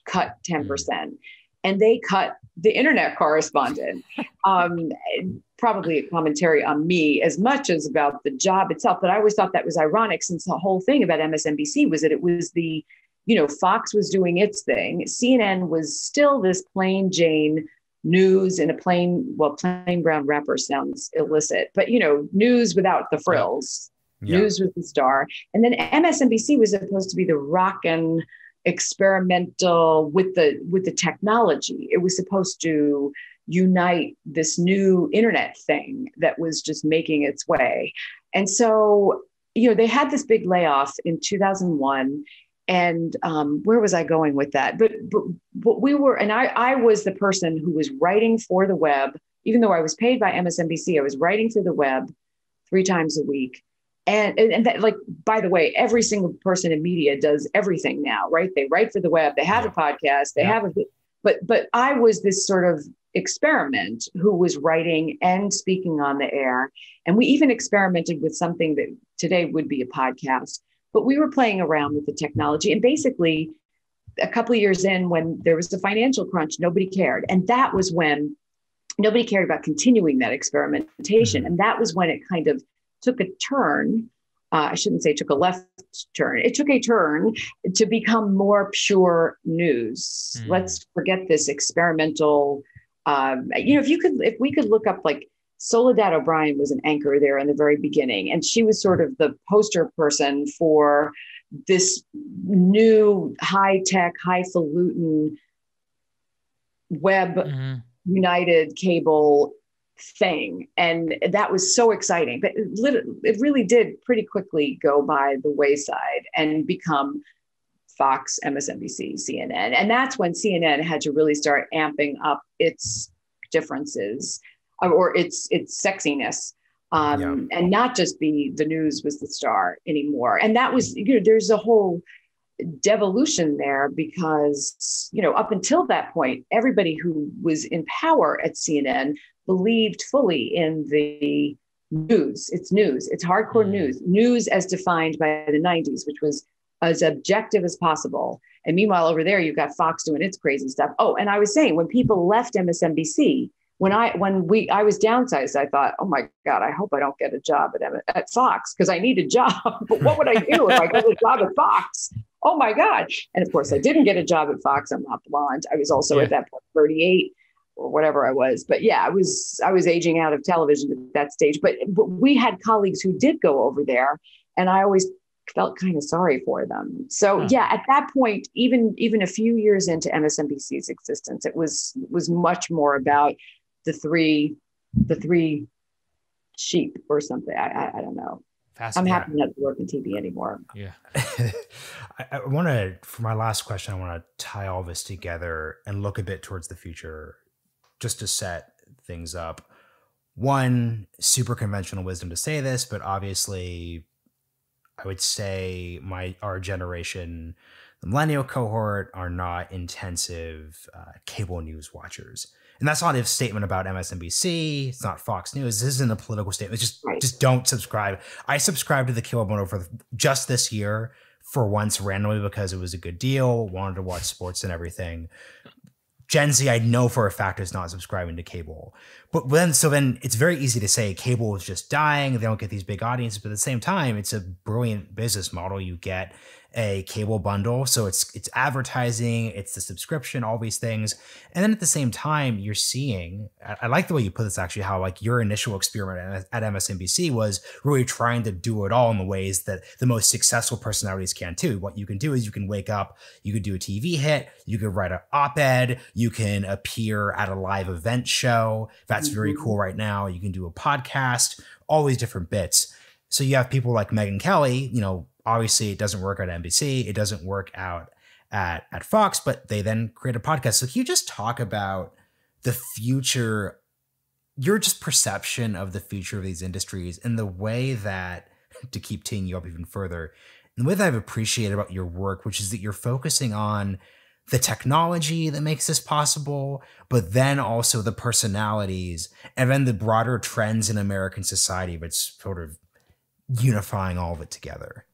cut 10%. Mm. And they cut the internet correspondent. Um, probably a commentary on me as much as about the job itself. But I always thought that was ironic since the whole thing about MSNBC was that it was the, you know, Fox was doing its thing. CNN was still this plain Jane news in a plain, well, plain brown wrapper sounds illicit, but you know, news without the frills. Yeah. News with the star. And then MSNBC was supposed to be the rock and experimental with the with the technology. It was supposed to unite this new internet thing that was just making its way. And so, you know, they had this big layoff in 2001 and um, where was I going with that? But, but but we were, and I I was the person who was writing for the web, even though I was paid by MSNBC. I was writing for the web three times a week, and and, and that, like by the way, every single person in media does everything now, right? They write for the web, they have yeah. a podcast, they yeah. have a, but but I was this sort of experiment who was writing and speaking on the air, and we even experimented with something that today would be a podcast but we were playing around with the technology. And basically, a couple of years in, when there was a financial crunch, nobody cared. And that was when nobody cared about continuing that experimentation. Mm-hmm. And that was when it kind of took a turn. Uh, I shouldn't say took a left turn. It took a turn to become more pure news. Mm. Let's forget this experimental. Um, you know, if you could, if we could look up like Soledad O'Brien was an anchor there in the very beginning, and she was sort of the poster person for this new high tech, highfalutin web mm-hmm. united cable thing. And that was so exciting. But it, it really did pretty quickly go by the wayside and become Fox, MSNBC, CNN. And that's when CNN had to really start amping up its differences or its its sexiness um, yeah. and not just be the news was the star anymore. And that was, you know, there's a whole devolution there because, you know, up until that point, everybody who was in power at CNN believed fully in the news. It's news, it's hardcore mm. news, news as defined by the 90s, which was as objective as possible. And meanwhile, over there, you've got Fox doing its crazy stuff. Oh, and I was saying when people left MSNBC, when I when we I was downsized, I thought, oh my God, I hope I don't get a job at at Fox because I need a job. but what would I do if I got a job at Fox? Oh my God! And of course, I didn't get a job at Fox. I'm not blonde. I was also yeah. at that point 38 or whatever I was. But yeah, I was I was aging out of television at that stage. But but we had colleagues who did go over there, and I always felt kind of sorry for them. So yeah. yeah, at that point, even even a few years into MSNBC's existence, it was was much more about the three the three sheep or something. I I, I don't know. I'm happy not to work in TV anymore. Yeah. I, I want to, for my last question, I want to tie all this together and look a bit towards the future just to set things up. One, super conventional wisdom to say this, but obviously, I would say my our generation, the millennial cohort, are not intensive uh, cable news watchers. And that's not a statement about MSNBC. It's not Fox News. This isn't a political statement. It's just right. just don't subscribe. I subscribed to the Kiwamoto for just this year for once randomly because it was a good deal. Wanted to watch sports and everything. Gen Z, I know for a fact is not subscribing to cable. But then, so then it's very easy to say cable is just dying. They don't get these big audiences. But at the same time, it's a brilliant business model. You get a cable bundle. So it's it's advertising, it's the subscription, all these things. And then at the same time, you're seeing I, I like the way you put this actually, how like your initial experiment at, at MSNBC was really trying to do it all in the ways that the most successful personalities can too. What you can do is you can wake up, you could do a TV hit, you could write an op-ed, you can appear at a live event show. That's very mm-hmm. cool right now. You can do a podcast, all these different bits. So you have people like Megyn Kelly, you know, obviously it doesn't work at NBC, it doesn't work out at at Fox, but they then create a podcast. So can you just talk about the future, your just perception of the future of these industries and the way that to keep teeing you up even further, and the way that I've appreciated about your work, which is that you're focusing on the technology that makes this possible, but then also the personalities and then the broader trends in American society, but sort of unifying all of it together.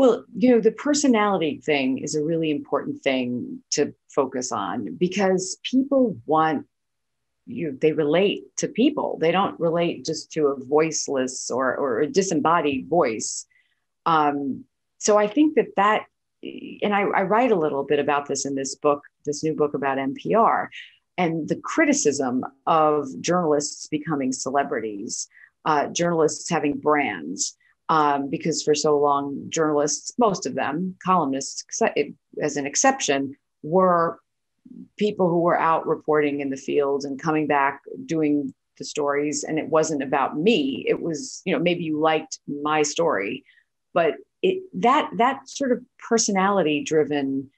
Well, you know, the personality thing is a really important thing to focus on because people want you they relate to people. They don't relate just to a voiceless or or a disembodied voice. Um, so I think that that, and I, I write a little bit about this in this book, this new book about NPR, and the criticism of journalists becoming celebrities, uh, journalists having brands um, because for so long, journalists, most of them, columnists as an exception, were people who were out reporting in the field and coming back doing the stories. And it wasn't about me. It was, you know, maybe you liked my story, but it, that that sort of personality driven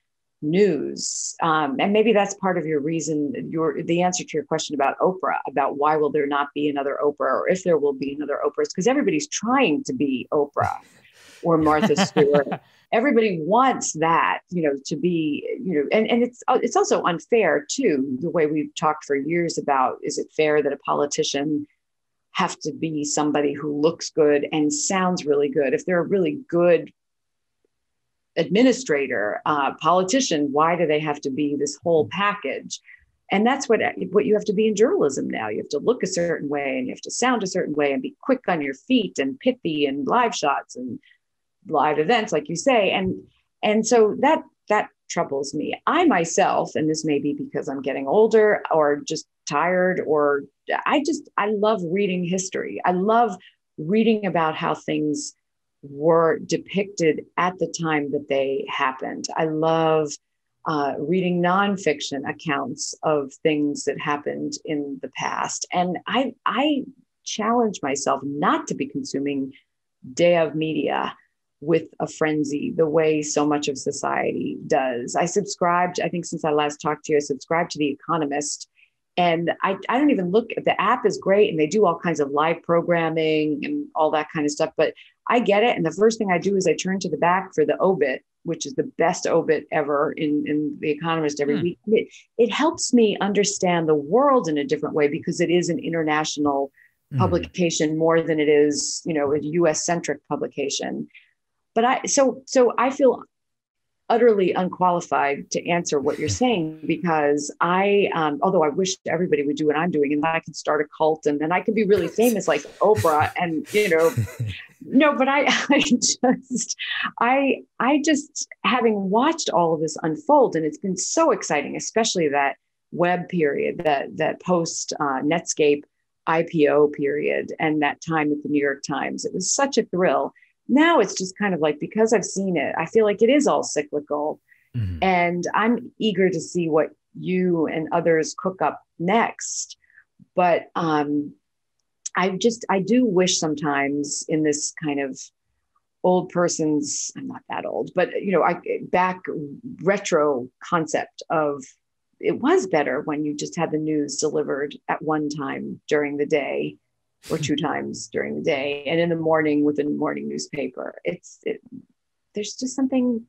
news. Um, and maybe that's part of your reason your the answer to your question about oprah about why will there not be another oprah or if there will be another oprah because everybody's trying to be oprah or martha stewart. Everybody wants that you know to be you know and, and it's it's also unfair too the way we've talked for years about is it fair that a politician have to be somebody who looks good and sounds really good? If they're a really good administrator, uh, politician, why do they have to be this whole package? And that's what what you have to be in journalism now. You have to look a certain way, and you have to sound a certain way, and be quick on your feet, and pithy, and live shots, and live events, like you say. And and so that that troubles me. I myself, and this may be because I'm getting older, or just tired, or I just I love reading history. I love reading about how things were depicted at the time that they happened. I love uh, reading nonfiction accounts of things that happened in the past. And I, I challenge myself not to be consuming day of media with a frenzy the way so much of society does. I subscribed, I think since I last talked to you, I subscribed to The Economist. And I, I don't even look at the app is great and they do all kinds of live programming and all that kind of stuff. But I get it. And the first thing I do is I turn to the back for the obit, which is the best obit ever in, in The Economist every hmm. week. It, it helps me understand the world in a different way because it is an international hmm. publication more than it is, you know, a US centric publication. But I so so I feel utterly unqualified to answer what you're saying because I, um, although I wish everybody would do what I'm doing and I could start a cult and then I could be really famous like Oprah and, you know, no, but I, I just, I, I just having watched all of this unfold and it's been so exciting, especially that web period, that, that post uh, Netscape IPO period and that time at the New York Times. It was such a thrill now it's just kind of like because I've seen it, I feel like it is all cyclical. Mm-hmm. And I'm eager to see what you and others cook up next. But um, I just, I do wish sometimes in this kind of old person's, I'm not that old, but you know, I back retro concept of it was better when you just had the news delivered at one time during the day or two times during the day and in the morning with a morning newspaper it's it, there's just something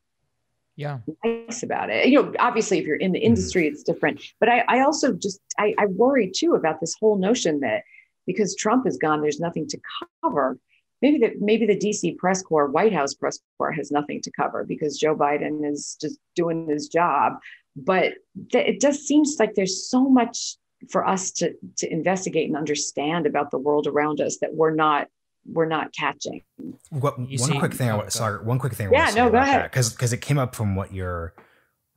yeah nice about it you know obviously if you're in the mm-hmm. industry it's different but i, I also just I, I worry too about this whole notion that because trump is gone there's nothing to cover maybe the maybe the DC press corps, White House press corps has nothing to cover because Joe Biden is just doing his job. But th- it just seems like there's so much for us to to investigate and understand about the world around us that we're not we're not catching. What, one see- quick thing I oh, want sorry, one quick thing I Yeah, want to say no, go about ahead. because because it came up from what your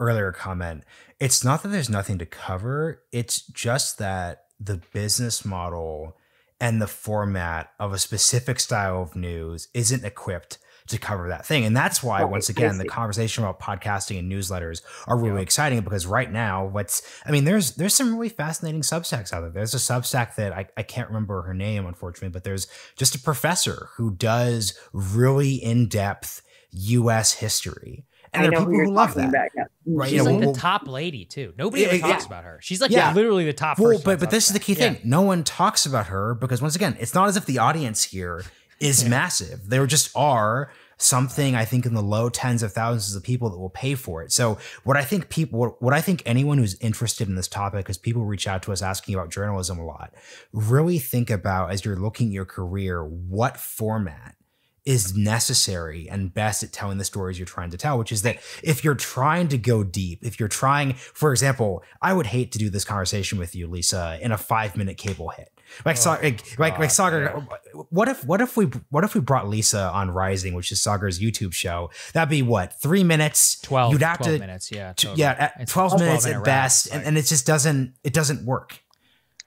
earlier comment. It's not that there's nothing to cover. It's just that the business model and the format of a specific style of news isn't equipped to cover that thing. And that's why, Right, once again, the conversation about podcasting and newsletters are really Yeah. exciting because right now, what's I mean, there's there's some really fascinating Substacks out there. There's a Substack that I, I can't remember her name, unfortunately, but there's just a professor who does really in-depth US history. And I there are people you're who love that. about. Yeah. Right, She's yeah, like well- the top lady too. Nobody Yeah, ever yeah. talks about her. She's like Yeah. literally the top. Well, person but but this is the key Yeah. thing. No one talks about her because once again, it's not as if the audience here is Yeah. massive. There just are something I think in the low tens of thousands of people that will pay for it. So what I think people what, what I think anyone who's interested in this topic because people reach out to us asking about journalism a lot, really think about as you're looking at your career, what format is necessary and best at telling the stories you're trying to tell, which is that if you're trying to go deep, if you're trying, for example, I would hate to do this conversation with you, Lisa, in a five minute cable hit. Like, so, like, oh, like, like, Saagar, what if, what if we, what if we brought Lisa on Rising, which is Saagar's YouTube show? That'd be what three minutes. 12, You'd have 12 to, minutes. Yeah. to- totally. yeah, at It's 12 minutes 12 at best, and, and it just doesn't, it doesn't work.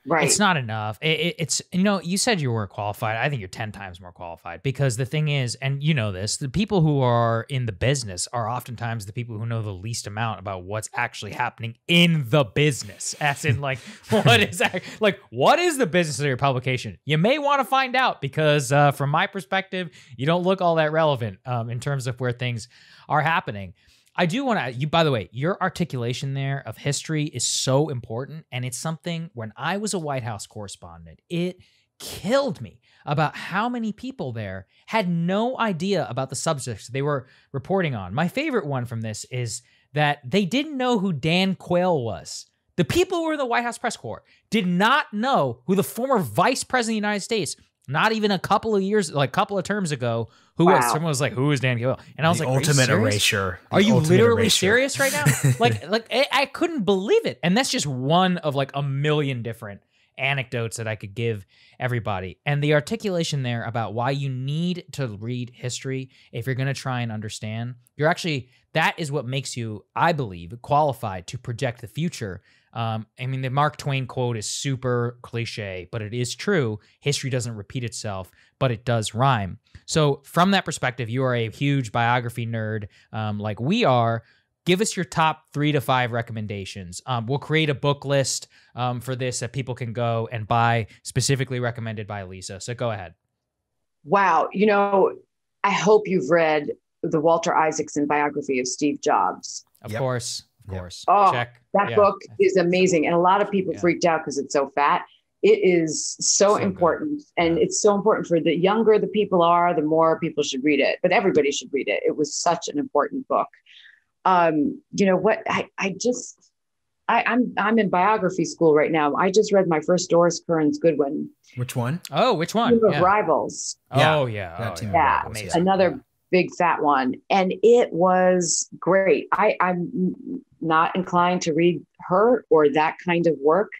Right. It's not enough. It, it- it's you know you said you weren't qualified. I think you're ten times more qualified because the thing is, and you know this, the people who are in the business are oftentimes the people who know the least amount about what's actually happening in the business. As in, like, what is act- like what is the business of your publication? You may want to find out because uh, from my perspective, you don't look all that relevant um, in terms of where things are happening. I do want to you by the way, your articulation there of history is so important and it's something when I was a White House correspondent, it killed me about how many people there had no idea about the subjects they were reporting on. My favorite one from this is that they didn't know who Dan Quayle was. The people who were in the White House press corps did not know who the former vice president of the United States, not even a couple of years, like a couple of terms ago, who was. Someone was like, "Who is Dan Quayle?" And I was the like, ultimate serious? erasure. The Are you literally erasure. serious right now? like, like I, I couldn't believe it, and that's just one of like a million different anecdotes that I could give everybody. And the articulation there about why you need to read history if you're going to try and understand, you're actually that is what makes you, I believe, qualified to project the future. Um, I mean, the Mark Twain quote is super cliche, but it is true. History doesn't repeat itself, but it does rhyme. So, from that perspective, you are a huge biography nerd, um, like we are. Give us your top three to five recommendations. Um, we'll create a book list um, for this that people can go and buy, specifically recommended by Lisa. So go ahead. Wow. You know, I hope you've read the Walter Isaacson biography of Steve Jobs. Of Yep. course, of Yep. course. Oh, Check. That Yeah. book is amazing. And a lot of people Yeah. freaked out because it's so fat. It is so, So good. important. And Yeah. it's so important for the younger the people are, the more people should read it. But everybody should read it. It was such an important book. Um, you know what? I, I just I, I'm I'm in biography school right now. I just read my first Doris Kearns Goodwin, Which one? Oh, which one? Team of Yeah. Rivals. Yeah. Oh, yeah. That Oh, Team yeah. of Yeah, Rivals, Amazing. another big fat one and it was great i i'm not inclined to read her or that kind of work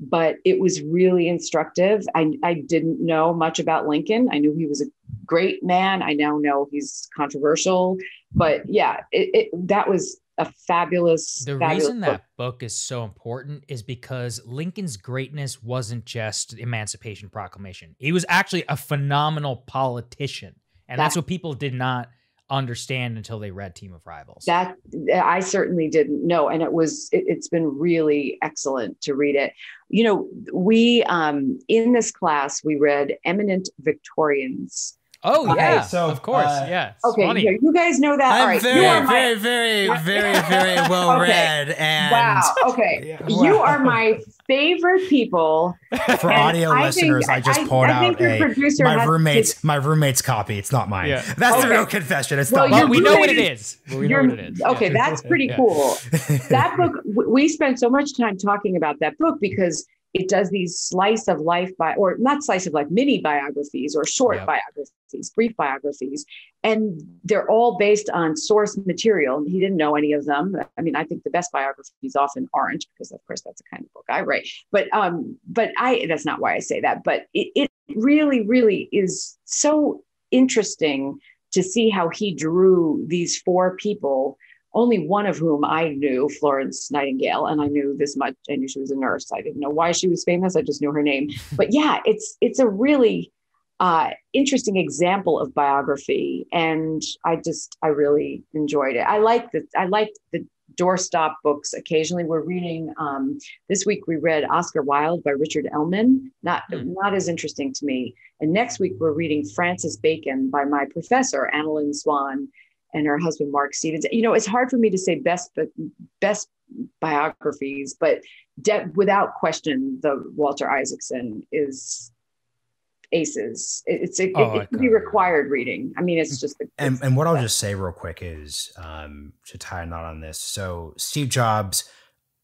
but it was really instructive i i didn't know much about lincoln i knew he was a great man i now know he's controversial but yeah it, it that was a fabulous The fabulous reason book. that book is so important is because Lincoln's greatness wasn't just Emancipation Proclamation. He was actually a phenomenal politician. And that's That- what people did not understand until they read Team of Rivals. that i certainly didn't know and it was it, it's been really excellent to read it you know we um in this class we read eminent victorians oh, Okay, yeah. so, of course. uh, yeah. Okay funny. here, you guys know that I'm right very, you are my, very, very, very, very well Okay. read, and wow okay Yeah, you are my favorite people for audio I listeners, think- I just I- pulled I out a my has to- roommate's my roommate's copy. It's not mine. Yeah. That's the real confession. It's Well, not But you're we know what it is. But we know what it is. okay Yeah. that's pretty cool that book we spent so much time talking about that book because it does these slice of life by or not slice of life mini biographies or short yep. biographies brief biographies and they're all based on source material. He didn't know any of them. I mean i think the best biographies often aren't because of course that's the kind of book i write. But um but i that's not why i say that but it, it really really is so interesting to see how he drew these four people only one of whom I knew, Florence Nightingale, and I knew this much. I knew she was a nurse. I didn't know why she was famous. I just knew her name. But yeah, it's it's a really uh, interesting example of biography, and I just I really enjoyed it. I like the I like the doorstop books. Occasionally, we're reading. Um, this week we read Oscar Wilde by Richard Ellmann. Not mm. not as interesting to me. And next week we're reading Francis Bacon by my professor Annalyn Swan and her husband Mark Stevens. You know, it's hard for me to say best, but best biographies, but de- without question, the Walter Isaacson is aces. It's it, oh, it, it be required reading. I mean, it's just. and and what I'll just say real quick is um, to tie a knot on this. So Steve Jobs,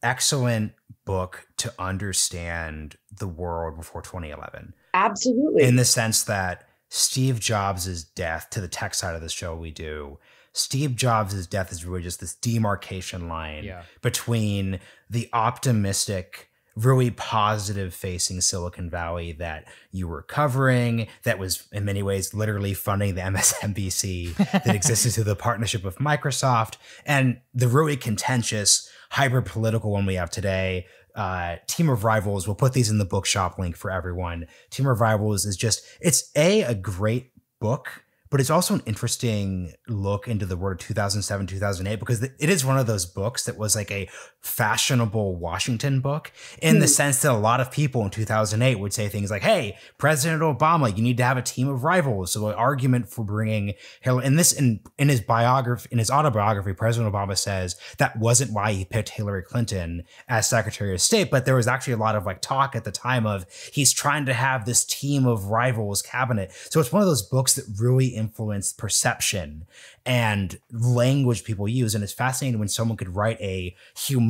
excellent book to understand the world before 2011. Absolutely. In the sense that Steve Jobs' death to the tech side of the show we do Steve Jobs' death is really just this demarcation line yeah. between the optimistic, really positive facing Silicon Valley that you were covering, that was in many ways literally funding the MSNBC that existed through the partnership with Microsoft, and the really contentious, hyper political one we have today. Uh, Team of Rivals, we'll put these in the bookshop link for everyone. Team of Rivals is just, it's A, a great book but it's also an interesting look into the world of 2007 2008 because it is one of those books that was like a fashionable washington book in mm. the hmm. sense that a lot of people in 2008 would say things like hey president obama you need to have a team of rivals so an argument for bringing hillary in this in, in his biography in his autobiography president obama says that wasn't why he picked hillary clinton as secretary of state but there was actually a lot of like talk at the time of he's trying to have this team of rivals cabinet so it's one of those books that really influence perception and language people use. And it's fascinating when someone could write a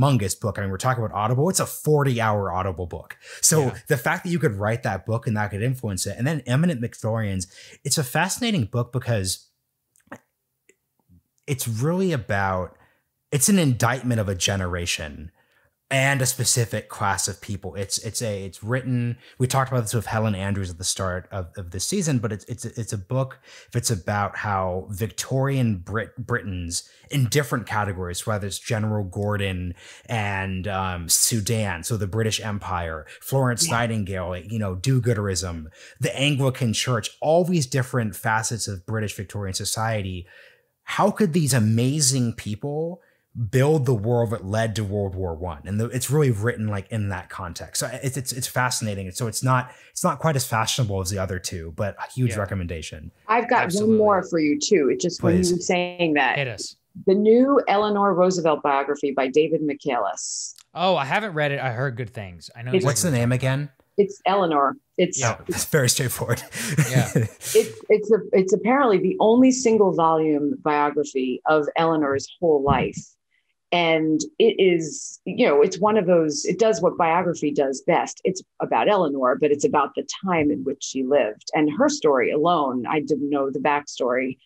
humongous book. I mean, we're talking about Audible, it's a 40 hour Audible book. So yeah. the fact that you could write that book and that could influence it. And then Eminent Victorians, it's a fascinating book because it's really about, it's an indictment of a generation and a specific class of people. It's it's a it's written. We talked about this with Helen Andrews at the start of, of this season, but it's it's it's a book. It's about how Victorian Brit Britons in different categories, whether it's General Gordon and um, Sudan, so the British Empire, Florence yeah. Nightingale, you know, do-gooderism, the Anglican Church, all these different facets of British Victorian society. How could these amazing people build the world that led to World War One, and the, it's really written like in that context. So it's, it's it's fascinating. So it's not it's not quite as fashionable as the other two, but a huge yeah. recommendation. I've got Absolutely. one more for you too. It just Please. when you were saying that, hit us. The new Eleanor Roosevelt biography by David Michaelis. Oh, I haven't read it. I heard good things. I know. What's the name again? It's Eleanor. It's yeah. it's very straightforward. yeah. It's it's a it's apparently the only single volume biography of Eleanor's whole life and it is you know it's one of those it does what biography does best. It's about eleanor but it's about the time in which she lived. And her story alone i didn't know the backstory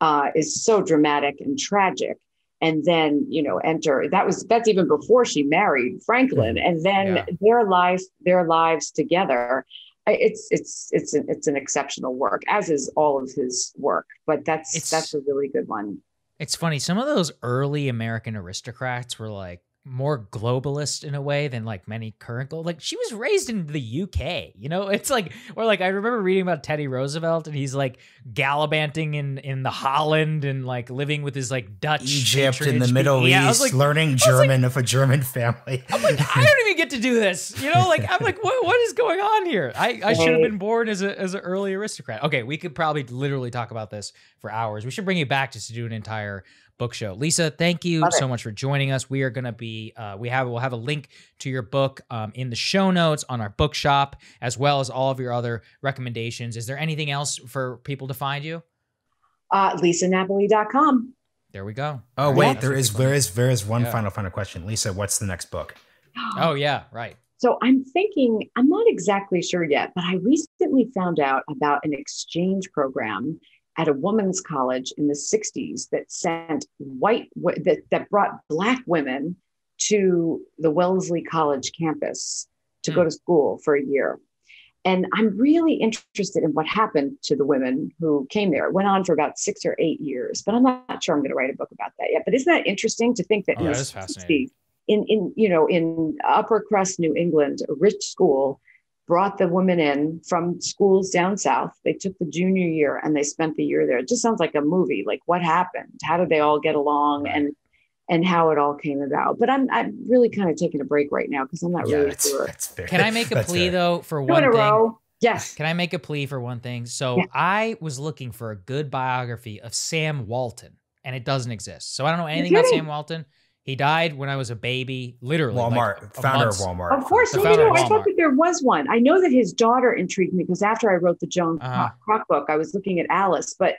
uh, is so dramatic and tragic. And then you know enter that was that's even before she married franklin. Mm-hmm. and then yeah. their life their lives together. It's it's it's an, it's an exceptional work as is all of his work. But that's it's, that's a really good one it's funny. Some of those early American aristocrats were like more globalist in a way than like many current like she was raised in the UK you know? It's like or like I remember reading about Teddy Roosevelt and he's like gallivanting in in the Holland and like living with his like Dutch Egypt in the Middle yeah, East like, learning German like, of a German family. I'm like I don't even get to do this you know? Like I'm like what what is going on here? I I should have been born as a as an early aristocrat. Okay we could probably literally talk about this for hours. We should bring you back just to do an entire book show. Lisa, thank you Love so it. much for joining us. We are going to be uh, we have we'll have a link to your book um, in the show notes on our bookshop as well as all of your other recommendations. Is there anything else for people to find you? Uh, LisaNapoli.com. There we go. Oh wait, there is there is there is one yeah. final final question. Lisa, what's the next book? oh yeah, right. So I'm thinking, I'm not exactly sure yet, but I recently found out about an exchange program at a women's college in the 60s that sent white that, that brought black women to the Wellesley College campus to mm. go hmm. to school for a year. And I'm really interested in what happened to the women who came there. It went on for about six or eight years, but I'm not sure I'm going to write a book about that yet. But isn't that interesting to think that oh, in that the 60s, in, in, you know, in upper crust New England, a rich school brought the women in from schools down south. They took the junior year and they spent the year there. It just sounds like a movie. Like what happened? How did they all get along? Right. And and how it all came about. But I'm I'm really kind of taking a break right now because I'm not yeah, really sure. Can I make a plea fair. though for one thing? Row. Yes. Can I make a plea for one thing? So yeah. I was looking for a good biography of Sam Walton, and it doesn't exist. So I don't know anything about Sam Walton. He died when I was a baby, literally. Walmart, like founder months. of Walmart. Of course, no, no, no. I thought that there was one. I know that his daughter intrigued me because after I wrote the Joan uh-huh. Kroc book, I was looking at Alice, but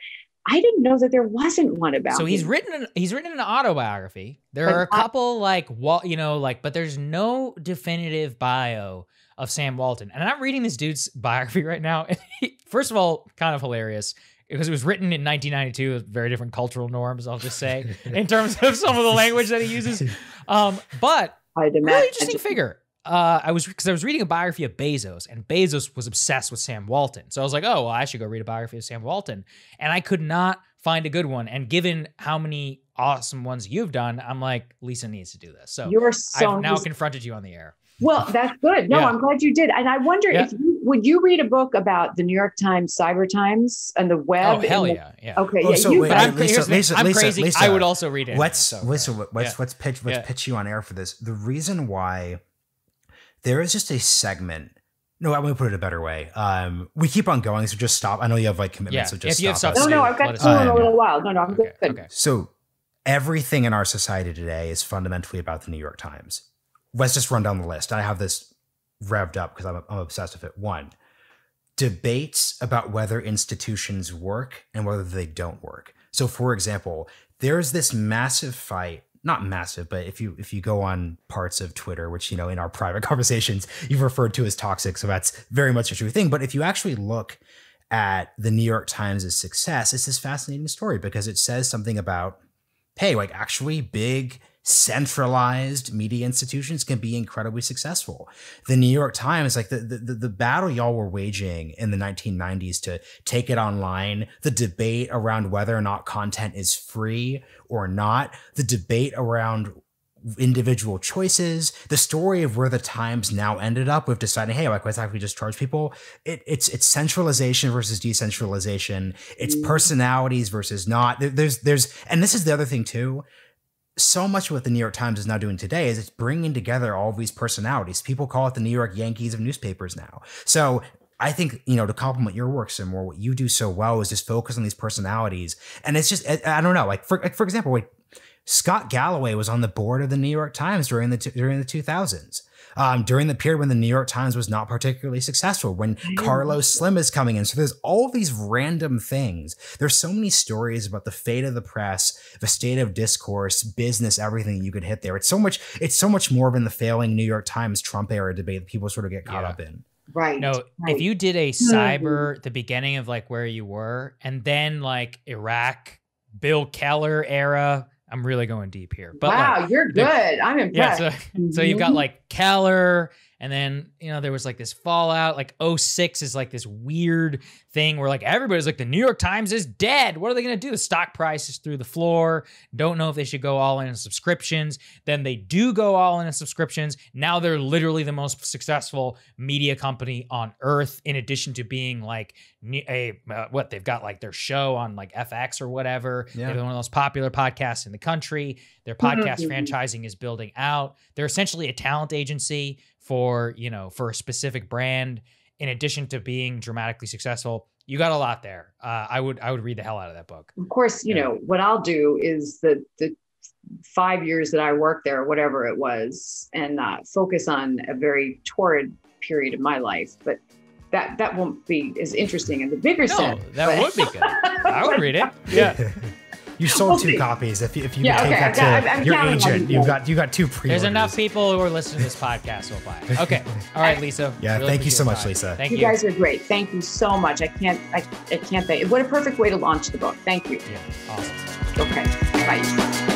I didn't know that there wasn't one about. So he's written an, he's written an autobiography. There but are a couple I, like what you know like, but there's no definitive bio of Sam Walton. And I'm reading this dude's biography right now. And he, first of all, kind of hilarious because it was written in 1992 with very different cultural norms. I'll just say in terms of some of the language that he uses. Um, but really interesting figure uh, I was because I was reading a biography of Bezos, and Bezos was obsessed with Sam Walton. So I was like, oh, well, I should go read a biography of Sam Walton, and I could not find a good one. And given how many awesome ones you've done, I'm like, Lisa needs to do this. So you're so I've now confronted you on the air. Well, that's good. No, yeah. I'm glad you did. And I wonder yeah. if you would you read a book about the New York Times, Cyber Times, and the web? Oh hell the, yeah, yeah. Okay, oh, yeah. So you, wait, but I'm, Lisa, Lisa, I'm Lisa, crazy. Lisa, I would also read it. Let's so, Lisa, let's let's pitch let's pitch you on air for this. The reason why there is just a segment. No, I'm going to put it a better way. Um, we keep on going, so just stop. I know you have like commitments, yeah. so just if you have stop. Stuff no, no, I've got to in a little while. No, no, I'm okay, good. Okay. So everything in our society today is fundamentally about the New York Times. Let's just run down the list. I have this revved up because I'm, I'm obsessed with it. One, debates about whether institutions work and whether they don't work. So, for example, there's this massive fight not massive, but if you if you go on parts of Twitter, which you know in our private conversations you've referred to as toxic, so that's very much a true thing. But if you actually look at the New York Times' success, it's this fascinating story because it says something about, hey, like actually big centralized media institutions can be incredibly successful. The New York Times, like the, the, the battle y'all were waging in the 1990s to take it online, the debate around whether or not content is free or not, the debate around individual choices, the story of where the Times now ended up with deciding, hey, like let's actually just charge people. It, it's it's centralization versus decentralization. It's mm. personalities versus not. There, there's there's and this is the other thing too so much of what the New York Times is now doing today is it's bringing together all these personalities. People call it the New York Yankees of newspapers now. So I think, you know, to complement your work some more, what you do so well is just focus on these personalities. And it's just, I, I don't know, like for, like for example, like Scott Galloway was on the board of the New York Times during the, during the 2000s um, during the period when the New York Times was not particularly successful, when Carlos Slim is coming in. So there's all these random things. There's so many stories about the fate of the press, the state of discourse, business, everything you could hit there. It's so much. It's so much more than the failing New York Times Trump era debate that people sort of get caught yeah. up in. Right. No, right. if you did a cyber, the beginning of like where you were, and then like Iraq, Bill Keller era, I'm really going deep here. But wow, like, you're good. I'm impressed. Yeah, so, so you've got mm-hmm. like Keller, and then, you know, there was like this fallout. Like 06 is like this weird thing where like everybody's like, the New York Times is dead. What are they going to do? The stock price is through the floor. Don't know if they should go all in on subscriptions. Then they do go all in on subscriptions. Now they're literally the most successful media company on earth, in addition to being like a, uh, what they've got like their show on like FX or whatever. Yeah. They're one of the most popular podcasts in the country. Their podcast mm-hmm. franchising is building out. They're essentially a talent agency for you know for a specific brand in addition to being dramatically successful you got a lot there uh, i would i would read the hell out of that book of course you yeah. know what i'll do is the the five years that i worked there whatever it was and uh, focus on a very torrid period of my life but that that won't be as interesting in the bigger no, sense that but. would be good i would read it yeah you sold We'll two see. copies. If you, if you Yeah, take okay, that I've got- to I'm- I'm your agent, you you've got you got two pre. There's enough people who are listening to this podcast who will buy it. Okay. All right, Lisa. Yeah, Really thank you so much, time. Lisa. Thank You you. guys are great. Thank you so much. I can't I, I can't thank what a perfect way to launch the book. Thank you. Yeah, awesome. Okay. Bye.